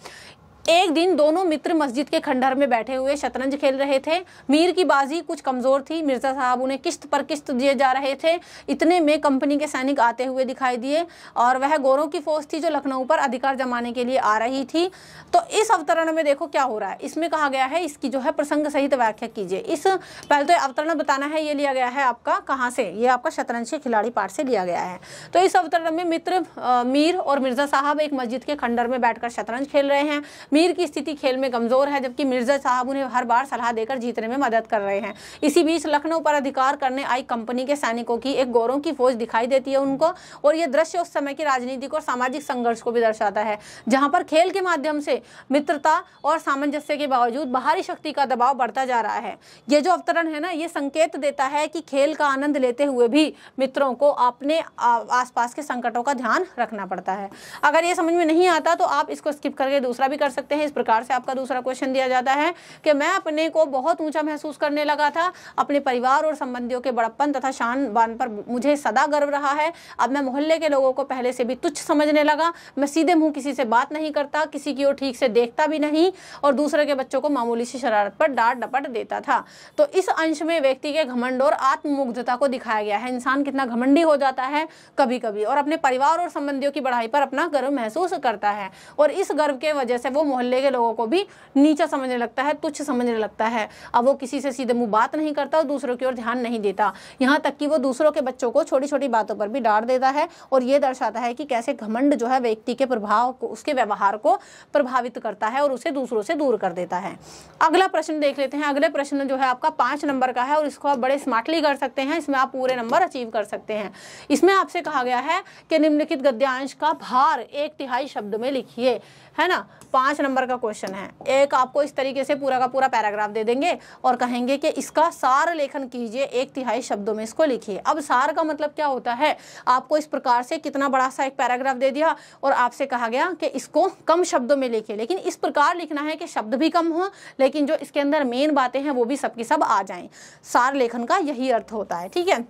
एक दिन दोनों मित्र मस्जिद के खंडहर में बैठे हुए शतरंज खेल रहे थे। मीर की बाजी कुछ कमज़ोर थी। मिर्ज़ा साहब उन्हें किस्त पर किस्त दिए जा रहे थे। इतने में कंपनी के सैनिक आते हुए दिखाई दिए और वह गोरों की फौज थी जो लखनऊ पर अधिकार जमाने के लिए आ रही थी। तो इस अवतरण में देखो क्या हो रहा है। इसमें कहा गया है, इसकी जो है प्रसंग सहित व्याख्या कीजिए। इस पहले तो अवतरण बताना है, ये लिया गया है आपका कहाँ से? ये आपका शतरंज के खिलाड़ी पाठ से लिया गया है। तो इस अवतरण में मित्र मीर और मिर्ज़ा साहब एक मस्जिद के खंडर में बैठकर शतरंज खेल रहे हैं। मीर की स्थिति खेल में कमज़ोर है, जबकि मिर्ज़ा साहब उन्हें हर बार सलाह देकर जीतने में मदद कर रहे हैं। इसी बीच लखनऊ पर अधिकार करने आई कंपनी के सैनिकों की एक गौरों की फौज दिखाई देती है उनको, और यह दृश्य उस समय की राजनीतिक और सामाजिक संघर्ष को भी दर्शाता है, जहाँ पर खेल के माध्यम से मित्रता और सामंजस्य के बावजूद बाहरी शक्ति का दबाव बढ़ता जा रहा है। ये जो अवतरण है ना, ये संकेत देता है कि खेल का आनंद लेते हुए भी मित्रों को अपने आसपास के संकटों का ध्यान रखना पड़ता है। अगर ये समझ में नहीं आता तो आप इसको स्किप करके दूसरा भी कर सकते हैं। इस प्रकार से आपका दूसरा क्वेश्चन दिया जाता है कि मैं अपने को बहुत ऊँचा महसूस करने लगा था। अपने परिवार और संबंधियों के बड़प्पन तथा शान बान पर मुझे सदा गर्व रहा है। अब मैं मोहल्ले के लोगों को पहले से भी तुच्छ समझने लगा। मैं सीधे मुँह किसी से बात नहीं करता, किसी की ओर ठीक से देखता भी नहीं और दूसरे के बच्चों को मामूली सी शरारत पर डांट डपट देता था। तो इस अंश में व्यक्ति के घमंड और आत्ममुग्धता को दिखाया गया है। इंसान कितना घमंडी हो जाता है कभी कभी और अपने परिवार और संबंधियों की बढ़ाई पर अपना गर्व महसूस करता है और इस गर्व के वजह से वो मोहल्ले के लोगों को भी नीचा समझने लगता है, तुच्छ समझने लगता है। अब वो किसी से सीधे मुँह बात नहीं करता और दूसरों की ओर ध्यान नहीं देता। यहाँ तक कि वो दूसरों के बच्चों को छोटी छोटी बातों पर भी डांट देता है और ये दर्शाता है कि कैसे घमंड जो है व्यक्ति के प्रभाव को, उसके व्यवहार को प्रभावित करता है और उसे दूसरों से दूर कर देता है। अगला प्रश्न देख लेते हैं। अगले प्रश्न जो है आपका पाँच नंबर का है और इसको आप बड़े स्मार्टली कर सकते हैं। इसमें आप पूरे नंबर अचीव कर सकते हैं। इसमें आपसे कहा गया है कि निम्नलिखित गद्यांश का भार एक तिहाई शब्द में लिखिए। है ना? पाँच नंबर का क्वेश्चन है। एक आपको इस तरीके से पूरा का पूरा पैराग्राफ दे देंगे और कहेंगे कि इसका सार लेखन कीजिए, एक तिहाई शब्दों में इसको लिखिए। अब सार का मतलब क्या होता है? आपको इस प्रकार से कितना बड़ा सा एक पैराग्राफ दे दिया और आपसे कहा गया कि इसको कम शब्दों में लिखिए। लेकिन इस प्रकार लिखना है कि शब्द भी कम हो, लेकिन जो इसके अंदर मेन बातें हैं, वो भी सबकी सब आ जाए। सार लेखन का यही अर्थ होता है, ठीक है?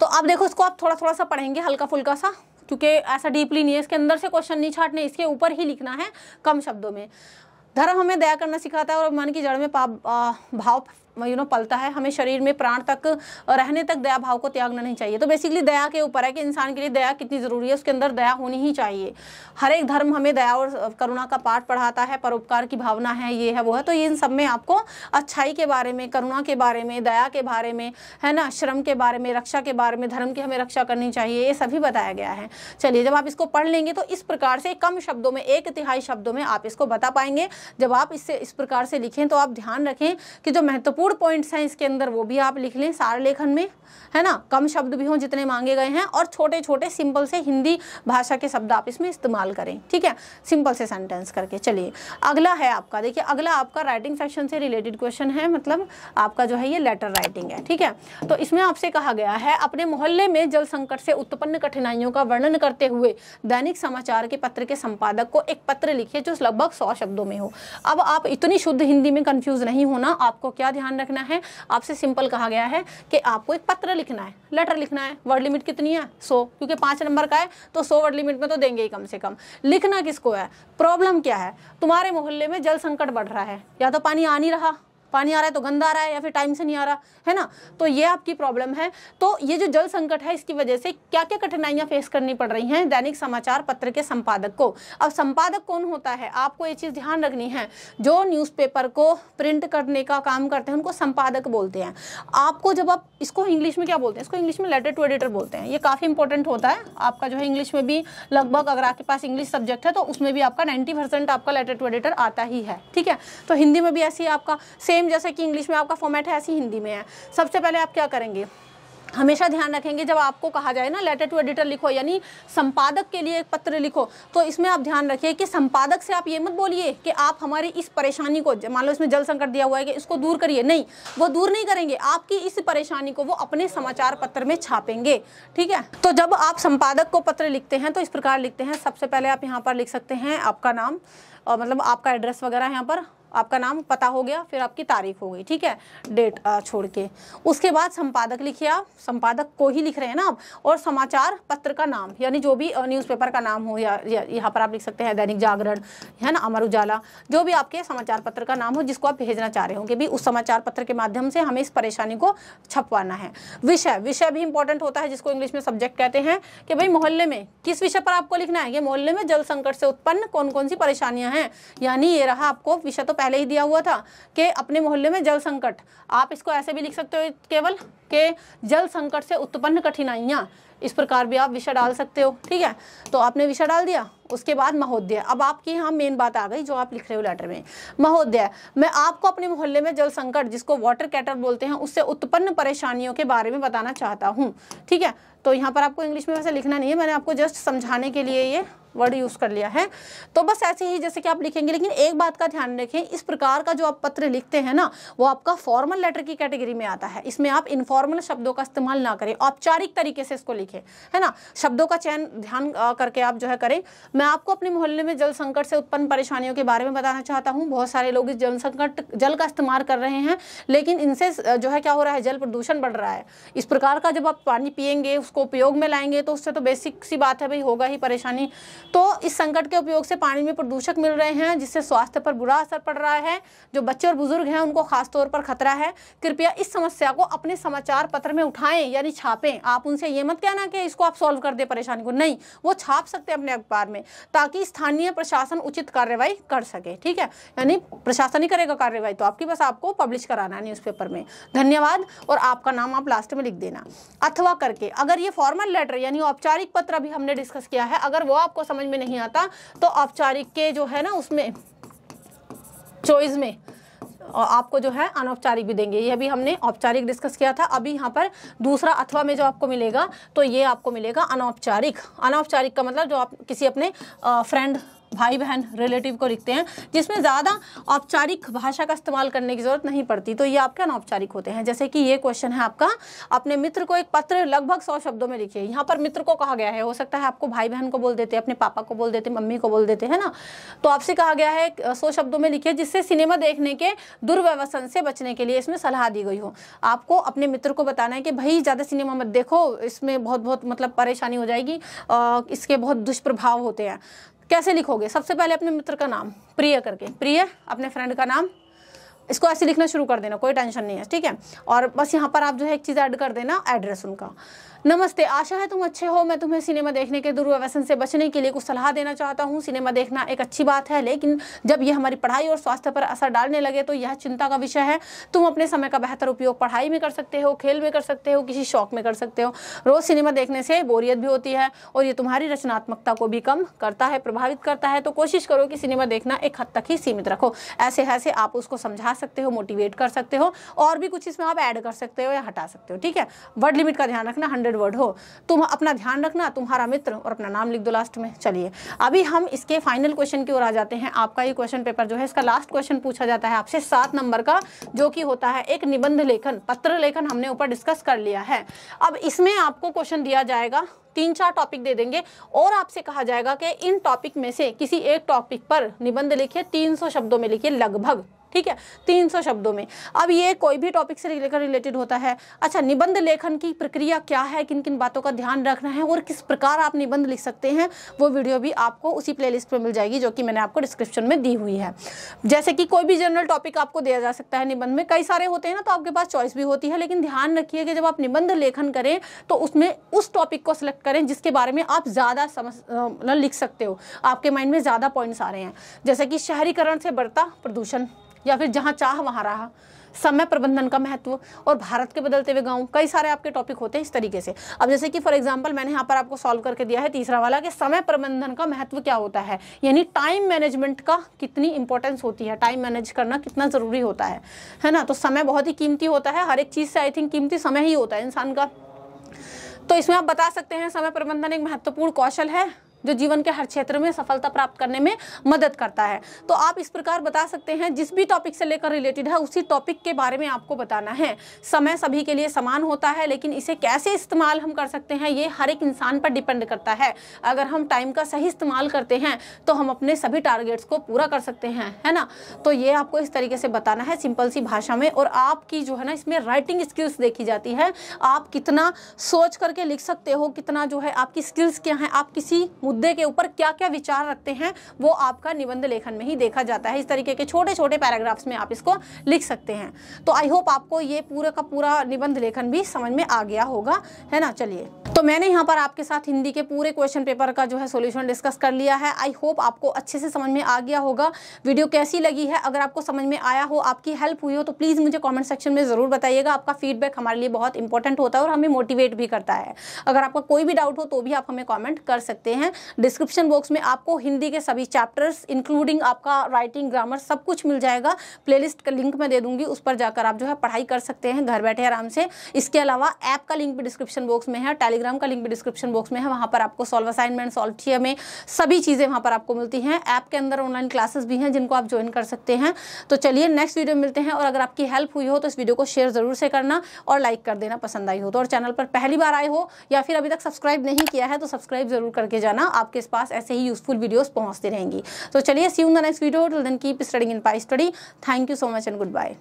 तो अब देखो, इसको आप थोड़ा थोड़ा सा पढ़ेंगे हल्का फुल्का सा। क्योंकि ऐसा डीपली नहीं है, इसके अंदर से क्वेश्चन नहीं छाटने, इसके ऊपर ही लिखना है कम शब्दों में। धर्म हमें दया करना सिखाता है और मन की जड़ में पाप भाव यू नो पलता है। हमें शरीर में प्राण तक रहने तक दया भाव को त्यागना नहीं चाहिए। तो बेसिकली दया के ऊपर है कि इंसान के लिए दया कितनी ज़रूरी है, उसके अंदर दया होनी ही चाहिए। हर एक धर्म हमें दया और करुणा का पाठ पढ़ाता है, परोपकार की भावना है, ये है, वो है। तो इन सब में आपको अच्छाई के बारे में, करुणा के बारे में, दया के बारे में, है ना, श्रम के बारे में, रक्षा के बारे में, धर्म की हमें रक्षा करनी चाहिए, ये सभी बताया गया है। चलिए, जब आप इसको पढ़ लेंगे तो इस प्रकार से कम शब्दों में, एक तिहाई शब्दों में आप इसको बता पाएँगे। जब आप इससे इस प्रकार से लिखें तो आप ध्यान रखें कि जो महत्वपूर्ण महत्वपूर्ण पॉइंट्स हैं इसके अंदर, वो भी आप लिख लें सार लेखन में, है ना? कम शब्द भी हों जितने मांगे गए हैं और छोटे छोटे सिंपल से हिंदी भाषा के शब्द आप इसमें इस्तेमाल करें, ठीक है? सिंपल से सेंटेंस करके, चलिए। अगला है आपका, देखिए, अगला आपका राइटिंग सेक्शन से रिलेटेड क्वेश्चन है मतलब आपका जो है ये लेटर राइटिंग है, ठीक है? तो इसमें आपसे कहा गया है, अपने मोहल्ले में जल संकट से उत्पन्न कठिनाइयों का वर्णन करते हुए दैनिक समाचार के पत्र के संपादक को एक पत्र लिखिए जो लगभग सौ शब्दों में हो। अब आप इतनी शुद्ध हिंदी में कंफ्यूज नहीं होना, आपको क्या ध्यान रखना है। आपसे सिंपल कहा गया है कि आपको एक पत्र लिखना है, लेटर लिखना है, वर्ड लिमिट कितनी है? सो, क्योंकि पाँच नंबर का है तो सो वर्ड लिमिट में तो देंगे ही कम से कम। लिखना किसको है? प्रॉब्लम क्या है? तुम्हारे मोहल्ले में जल संकट बढ़ रहा है, या तो पानी आ नहीं रहा? पानी आ रहा है तो गंदा आ रहा है या फिर टाइम से नहीं आ रहा, है ना? तो ये आपकी प्रॉब्लम है। तो ये जो जल संकट है, इसकी वजह से क्या क्या कठिनाइयाँ फेस करनी पड़ रही हैं दैनिक समाचार पत्र के संपादक को? अब संपादक कौन होता है? आपको ये चीज़ ध्यान रखनी है। जो न्यूज़पेपर को प्रिंट करने का काम करते हैं, उनको संपादक बोलते हैं। आपको जब आप, इसको इंग्लिश में क्या बोलते हैं? इसको इंग्लिश में लेटर टू एडिटर बोलते हैं। ये काफ़ी इंपॉर्टेंट होता है। आपका जो है इंग्लिश में भी लगभग अगर आपके पास इंग्लिश सब्जेक्ट है तो उसमें भी आपका नाइन्टी आपका लेटर टू एडिटर आता ही है। ठीक है? तो हिंदी में भी ऐसी आपका सेम सेम जैसे कि इंग्लिश में आपका फॉर्मेट है, ऐसी हिंदी में है। सबसे पहले आप क्या करेंगे? हमेशा ध्यान रखेंगे, जब आपको कहा जाए ना लेटर टू एडिटर लिखो, यानी संपादक के लिए एक पत्र लिखो तो इसमें आप ध्यान रखिए कि संपादक से आप ये मत बोलिए कि आप हमारी इस परेशानी को, मान लो इसमें जल संकट दिया हुआ है कि इसको दूर करिए। नहीं, वो दूर नहीं करेंगे, आपकी इस परेशानी को वो अपने समाचार पत्र में छापेंगे, ठीक है? तो जब आप संपादक को पत्र लिखते हैं तो इस प्रकार लिखते हैं। सबसे पहले आप यहाँ पर लिख सकते हैं आपका नाम और मतलब आपका एड्रेस वगैरह यहाँ पर। आपका नाम पता हो गया फिर आपकी तारीख हो गई ठीक है? डेट छोड़ के। उसके बाद संपादक लिखिए आप संपादक को ही लिख रहे हैं ना आप और समाचार पत्र का नाम यानी जो भी न्यूज़पेपर का नाम हो या, या यहाँ पर आप लिख सकते हैं दैनिक जागरण है ना अमर उजाला जो भी आपके समाचार पत्र का नाम हो जिसको आप भेजना चाह रहे हो कि भी उस समाचार पत्र के माध्यम से हमें इस परेशानी को छपवाना है। विषय विषय भी इंपॉर्टेंट होता है जिसको इंग्लिश में सब्जेक्ट कहते हैं कि भाई मोहल्ले में किस विषय पर आपको लिखना है? कि मोहल्ले में जल संकट से उत्पन्न कौन कौन सी परेशानियाँ हैं? यानी ये रहा आपको विषय तो पहले ही दिया हुआ था कि अपने मोहल्ले में जल संकट। आप इसको ऐसे भी लिख सकते हो केवल कि जल संकट से उत्पन्न कठिनाइयाँ, इस प्रकार भी आप विषय डाल सकते हो, ठीक है? तो आपने विषय डाल दिया, उसके बाद महोदय। अब आपकी यहाँ मेन बात आ गई जो आप लिख रहे हो लेटर में। महोदय, मैं आपको अपने मोहल्ले में जल संकट, जिसको वाटर कैटर बोलते हैं, उससे उत्पन्न परेशानियों के बारे में बताना चाहता हूँ, ठीक है? तो यहाँ पर आपको इंग्लिश में वैसे लिखना नहीं है, मैंने आपको जस्ट समझाने के लिए ये वर्ड यूज़ कर लिया है। तो बस ऐसे ही जैसे कि आप लिखेंगे, लेकिन एक बात का ध्यान रखें, इस प्रकार का जो आप पत्र लिखते हैं ना, वो आपका फॉर्मल लेटर की कैटेगरी में आता है। इसमें आप इनफॉर्मल शब्दों का इस्तेमाल ना करें, औपचारिक तरीके से इसको लिखें, है ना? शब्दों का चयन ध्यान करके आप जो है करें। मैं आपको अपने मोहल्ले में जल संकट से उत्पन्न परेशानियों के बारे में बताना चाहता हूँ। बहुत सारे लोग इस जल संकट, जल का इस्तेमाल कर रहे हैं, लेकिन इनसे जो है क्या हो रहा है, जल प्रदूषण बढ़ रहा है। इस प्रकार का जब आप पानी पियेंगे उसको उपयोग में लाएँगे तो उससे तो बेसिक सी बात है, भाई होगा ही परेशानी। तो इस संकट के उपयोग से पानी में प्रदूषक मिल रहे हैं, जिससे स्वास्थ्य पर बुरा असर पड़ रहा है। जो बच्चे और बुज़ुर्ग हैं, उनको खासतौर पर खतरा है। कृपया इस समस्या को अपने समाचार पत्र में उठाएँ, यानी छापें। आप उनसे ये मत कहना कि इसको आप सॉल्व कर दे परेशानी को। नहीं, वो छाप सकते हैं अपने अखबार में, ताकि स्थानीय प्रशासन उचित कार्यवाही कर सके, ठीक है? यानी प्रशासन ही करेगा कार्यवाही तो आपकी बस आपको पब्लिश कराना है न्यूज़पेपर में। धन्यवाद, और आपका नाम आप लास्ट में लिख देना। अथवा करके, अगर ये फॉर्मल लेटर, यानी औपचारिक पत्र अभी हमने डिस्कस किया है, अगर वो आपको समझ में नहीं आता। तो औपचारिक के जो है ना, उसमें चॉइस में और आपको जो है अनौपचारिक भी देंगे। ये भी हमने औपचारिक डिस्कस किया था। अभी यहाँ पर दूसरा अथवा में जो आपको मिलेगा तो ये आपको मिलेगा अनौपचारिक। अनौपचारिक का मतलब जो आप किसी अपने फ्रेंड भाई बहन रिलेटिव को लिखते हैं, जिसमें ज़्यादा औपचारिक भाषा का इस्तेमाल करने की ज़रूरत नहीं पड़ती। तो ये आपके अनौपचारिक होते हैं। जैसे कि ये क्वेश्चन है आपका, अपने मित्र को एक पत्र लगभग सौ शब्दों में लिखिए। यहाँ पर मित्र को कहा गया है। हो सकता है आपको भाई बहन को बोल देते, अपने पापा को बोल देते, मम्मी को बोल देते, हैं ना? तो आपसे कहा गया है सौ शब्दों में लिखिए, जिससे सिनेमा देखने के दुर्व्यवसन से बचने के लिए इसमें सलाह दी गई हो। आपको अपने मित्र को बताना है कि भाई, ज़्यादा सिनेमा मत देखो, इसमें बहुत बहुत मतलब परेशानी हो जाएगी इसके बहुत दुष्प्रभाव होते हैं। कैसे लिखोगे? सबसे पहले अपने मित्र का नाम, प्रिय करके। प्रिय, अपने फ्रेंड का नाम, इसको ऐसे लिखना शुरू कर देना, कोई टेंशन नहीं है, ठीक है? और बस यहाँ पर आप जो है एक चीज़ ऐड कर देना एड्रेस उनका। नमस्ते, आशा है तुम अच्छे हो। मैं तुम्हें सिनेमा देखने के दुर्व्यसन से बचने के लिए कुछ सलाह देना चाहता हूँ। सिनेमा देखना एक अच्छी बात है, लेकिन जब यह हमारी पढ़ाई और स्वास्थ्य पर असर डालने लगे तो यह चिंता का विषय है। तुम अपने समय का बेहतर उपयोग पढ़ाई में कर सकते हो, खेल में कर सकते हो, किसी शौक में कर सकते हो। रोज़ सिनेमा देखने से बोरियत भी होती है, और ये तुम्हारी रचनात्मकता को भी कम करता है, प्रभावित करता है। तो कोशिश करो कि सिनेमा देखना एक हद तक ही सीमित रखो। ऐसे ऐसे आप उसको समझा सकते हो, मोटिवेट कर सकते हो, और भी कुछ इसमें आप ऐड कर सकते हो या हटा सकते हो, ठीक है? वर्ड लिमिट का ध्यान रखना हंड्रेड वर्ड हो, तुम अपना ध्यान रखना, तुम्हारा मित्र और अपना नाम लिख दो लास्ट में। चलिए, अभी हम इसके फाइनल क्वेश्चन की ओर आ जाते हैं। आपका ये क्वेश्चन पेपर जो है, इसका लास्ट क्वेश्चन पूछा जाता है आपसे सात नंबर का, जो कि होता है एक निबंध लेखन, पत्र लेखन हमने ऊपर डिस्कस कर लिया है। अब इसमें आपको क्वेश्चन दिया जाएगा, तीन चार टॉपिक दे देंगे, और आपसे कहा जाएगा कि इन टॉपिक में से किसी एक टॉपिक पर निबंध लिखिए 300 शब्दों में लिखिए, लगभग। ठीक है, तीन सौ शब्दों में। अब ये कोई भी टॉपिक से लेकर रिलेटेड होता है। अच्छा निबंध लेखन की प्रक्रिया क्या है? किन किन बातों का ध्यान रखना है? और किस प्रकार आप निबंध लिख सकते हैं? वो वीडियो भी आपको उसी प्लेलिस्ट में मिल जाएगी, जो कि मैंने आपको डिस्क्रिप्शन में दी हुई है। जैसे कि कोई भी जनरल टॉपिक आपको दिया जा सकता है निबंध में। कई सारे होते हैं ना तो आपके पास चॉइस भी होती है, लेकिन ध्यान रखिए कि जब आप निबंध लेखन करें तो उसमें उस टॉपिक को सिलेक्ट करें, जिसके बारे में आप ज़्यादा समझ मतलब लिख सकते हो। आपके माइंड में ज़्यादा पॉइंट्स आ रहे हैं। जैसे कि शहरीकरण से बढ़ता प्रदूषण। या फिर जहाँ चाह वहाँ रहा। समय प्रबंधन का महत्व और भारत के बदलते हुए गाँव, कई सारे आपके टॉपिक होते हैं इस तरीके से। अब जैसे कि फॉर एग्जांपल मैंने यहाँ पर आपको सॉल्व करके दिया है तीसरा वाला कि समय प्रबंधन का महत्व क्या होता है। यानी टाइम मैनेजमेंट का कितनी इंपॉर्टेंस होती है। टाइम मैनेज करना कितना ज़रूरी होता है। है ना? तो समय बहुत ही कीमती होता है। हर एक चीज़ से आई थिंक कीमती समय ही होता है इंसान का। तो इसमें आप बता सकते हैं, समय प्रबंधन एक महत्वपूर्ण कौशल है। जो जीवन के हर क्षेत्र में सफलता प्राप्त करने में मदद करता है। तो आप इस प्रकार बता सकते हैं, जिस भी टॉपिक से लेकर रिलेटेड है, उसी टॉपिक के बारे में आपको बताना है। समय सभी के लिए समान होता है, लेकिन इसे कैसे इस्तेमाल हम कर सकते हैं, ये हर एक इंसान पर डिपेंड करता है। अगर हम टाइम का सही इस्तेमाल करते हैं तो हम अपने सभी टारगेट्स को पूरा कर सकते हैं, है ना? तो ये आपको इस तरीके से बताना है सिंपल सी भाषा में, और आपकी जो है ना, इसमें राइटिंग स्किल्स देखी जाती है। आप कितना सोच करके लिख सकते हो, कितना जो है आपकी स्किल्स क्या है, आप किसी मुद्दे के ऊपर क्या क्या विचार रखते हैं, वो आपका निबंध लेखन में ही देखा जाता है। इस तरीके के छोटे छोटे पैराग्राफ्स में आप इसको लिख सकते हैं। तो आई होप आपको ये पूरा का पूरा निबंध लेखन भी समझ में आ गया होगा, है ना? चलिए। तो मैंने यहाँ पर आपके साथ हिंदी के पूरे क्वेश्चन पेपर का जो है सोल्यूशन डिस्कस कर लिया है। आई होप आपको अच्छे से समझ में आ गया होगा। वीडियो कैसी लगी है? अगर आपको समझ में आया हो, आपकी हेल्प हुई हो तो प्लीज़ मुझे कमेंट सेक्शन में ज़रूर बताइएगा। आपका फीडबैक हमारे लिए बहुत इंपॉर्टेंट होता है और हमें मोटिवेट भी करता है। अगर आपका कोई भी डाउट हो तो भी आप हमें कॉमेंट कर सकते हैं। डिस्क्रिप्शन बॉक्स में आपको हिंदी के सभी चैप्टर्स इंक्लूडिंग आपका राइटिंग ग्रामर सब कुछ मिल जाएगा। प्लेलिस्ट का लिंक मैं दे दूँगी, उस पर जाकर आप जो है पढ़ाई कर सकते हैं, घर बैठे आराम से। इसके अलावा ऐप का लिंक भी डिस्क्रिप्शन बॉक्स में है टेलीग्राम का लिंक भी डिस्क्रिप्शन बॉक्स में है, वहाँ पर आपको सॉल्व असाइनमेंट सॉल्व थियर में सभी चीज़ें वहाँ पर आपको मिलती हैं। ऐप के अंदर ऑनलाइन क्लासेस भी हैं, जिनको आप ज्वाइन कर सकते हैं। तो चलिए नेक्स्ट वीडियो मिलते हैं, और अगर आपकी हेल्प हुई हो तो इस वीडियो को शेयर ज़रूर से करना और लाइक कर देना पसंद आई हो। तो और चैनल पर पहली बार आए हो, या फिर अभी तक सब्सक्राइब नहीं किया है तो सब्सक्राइब ज़रूर करके जाना। आपके पास ऐसे ही यूजफुल वीडियोस पहुँचती रहेंगी। तो चलिए see you the next video till then keep studying in pi study thank you so much and good bye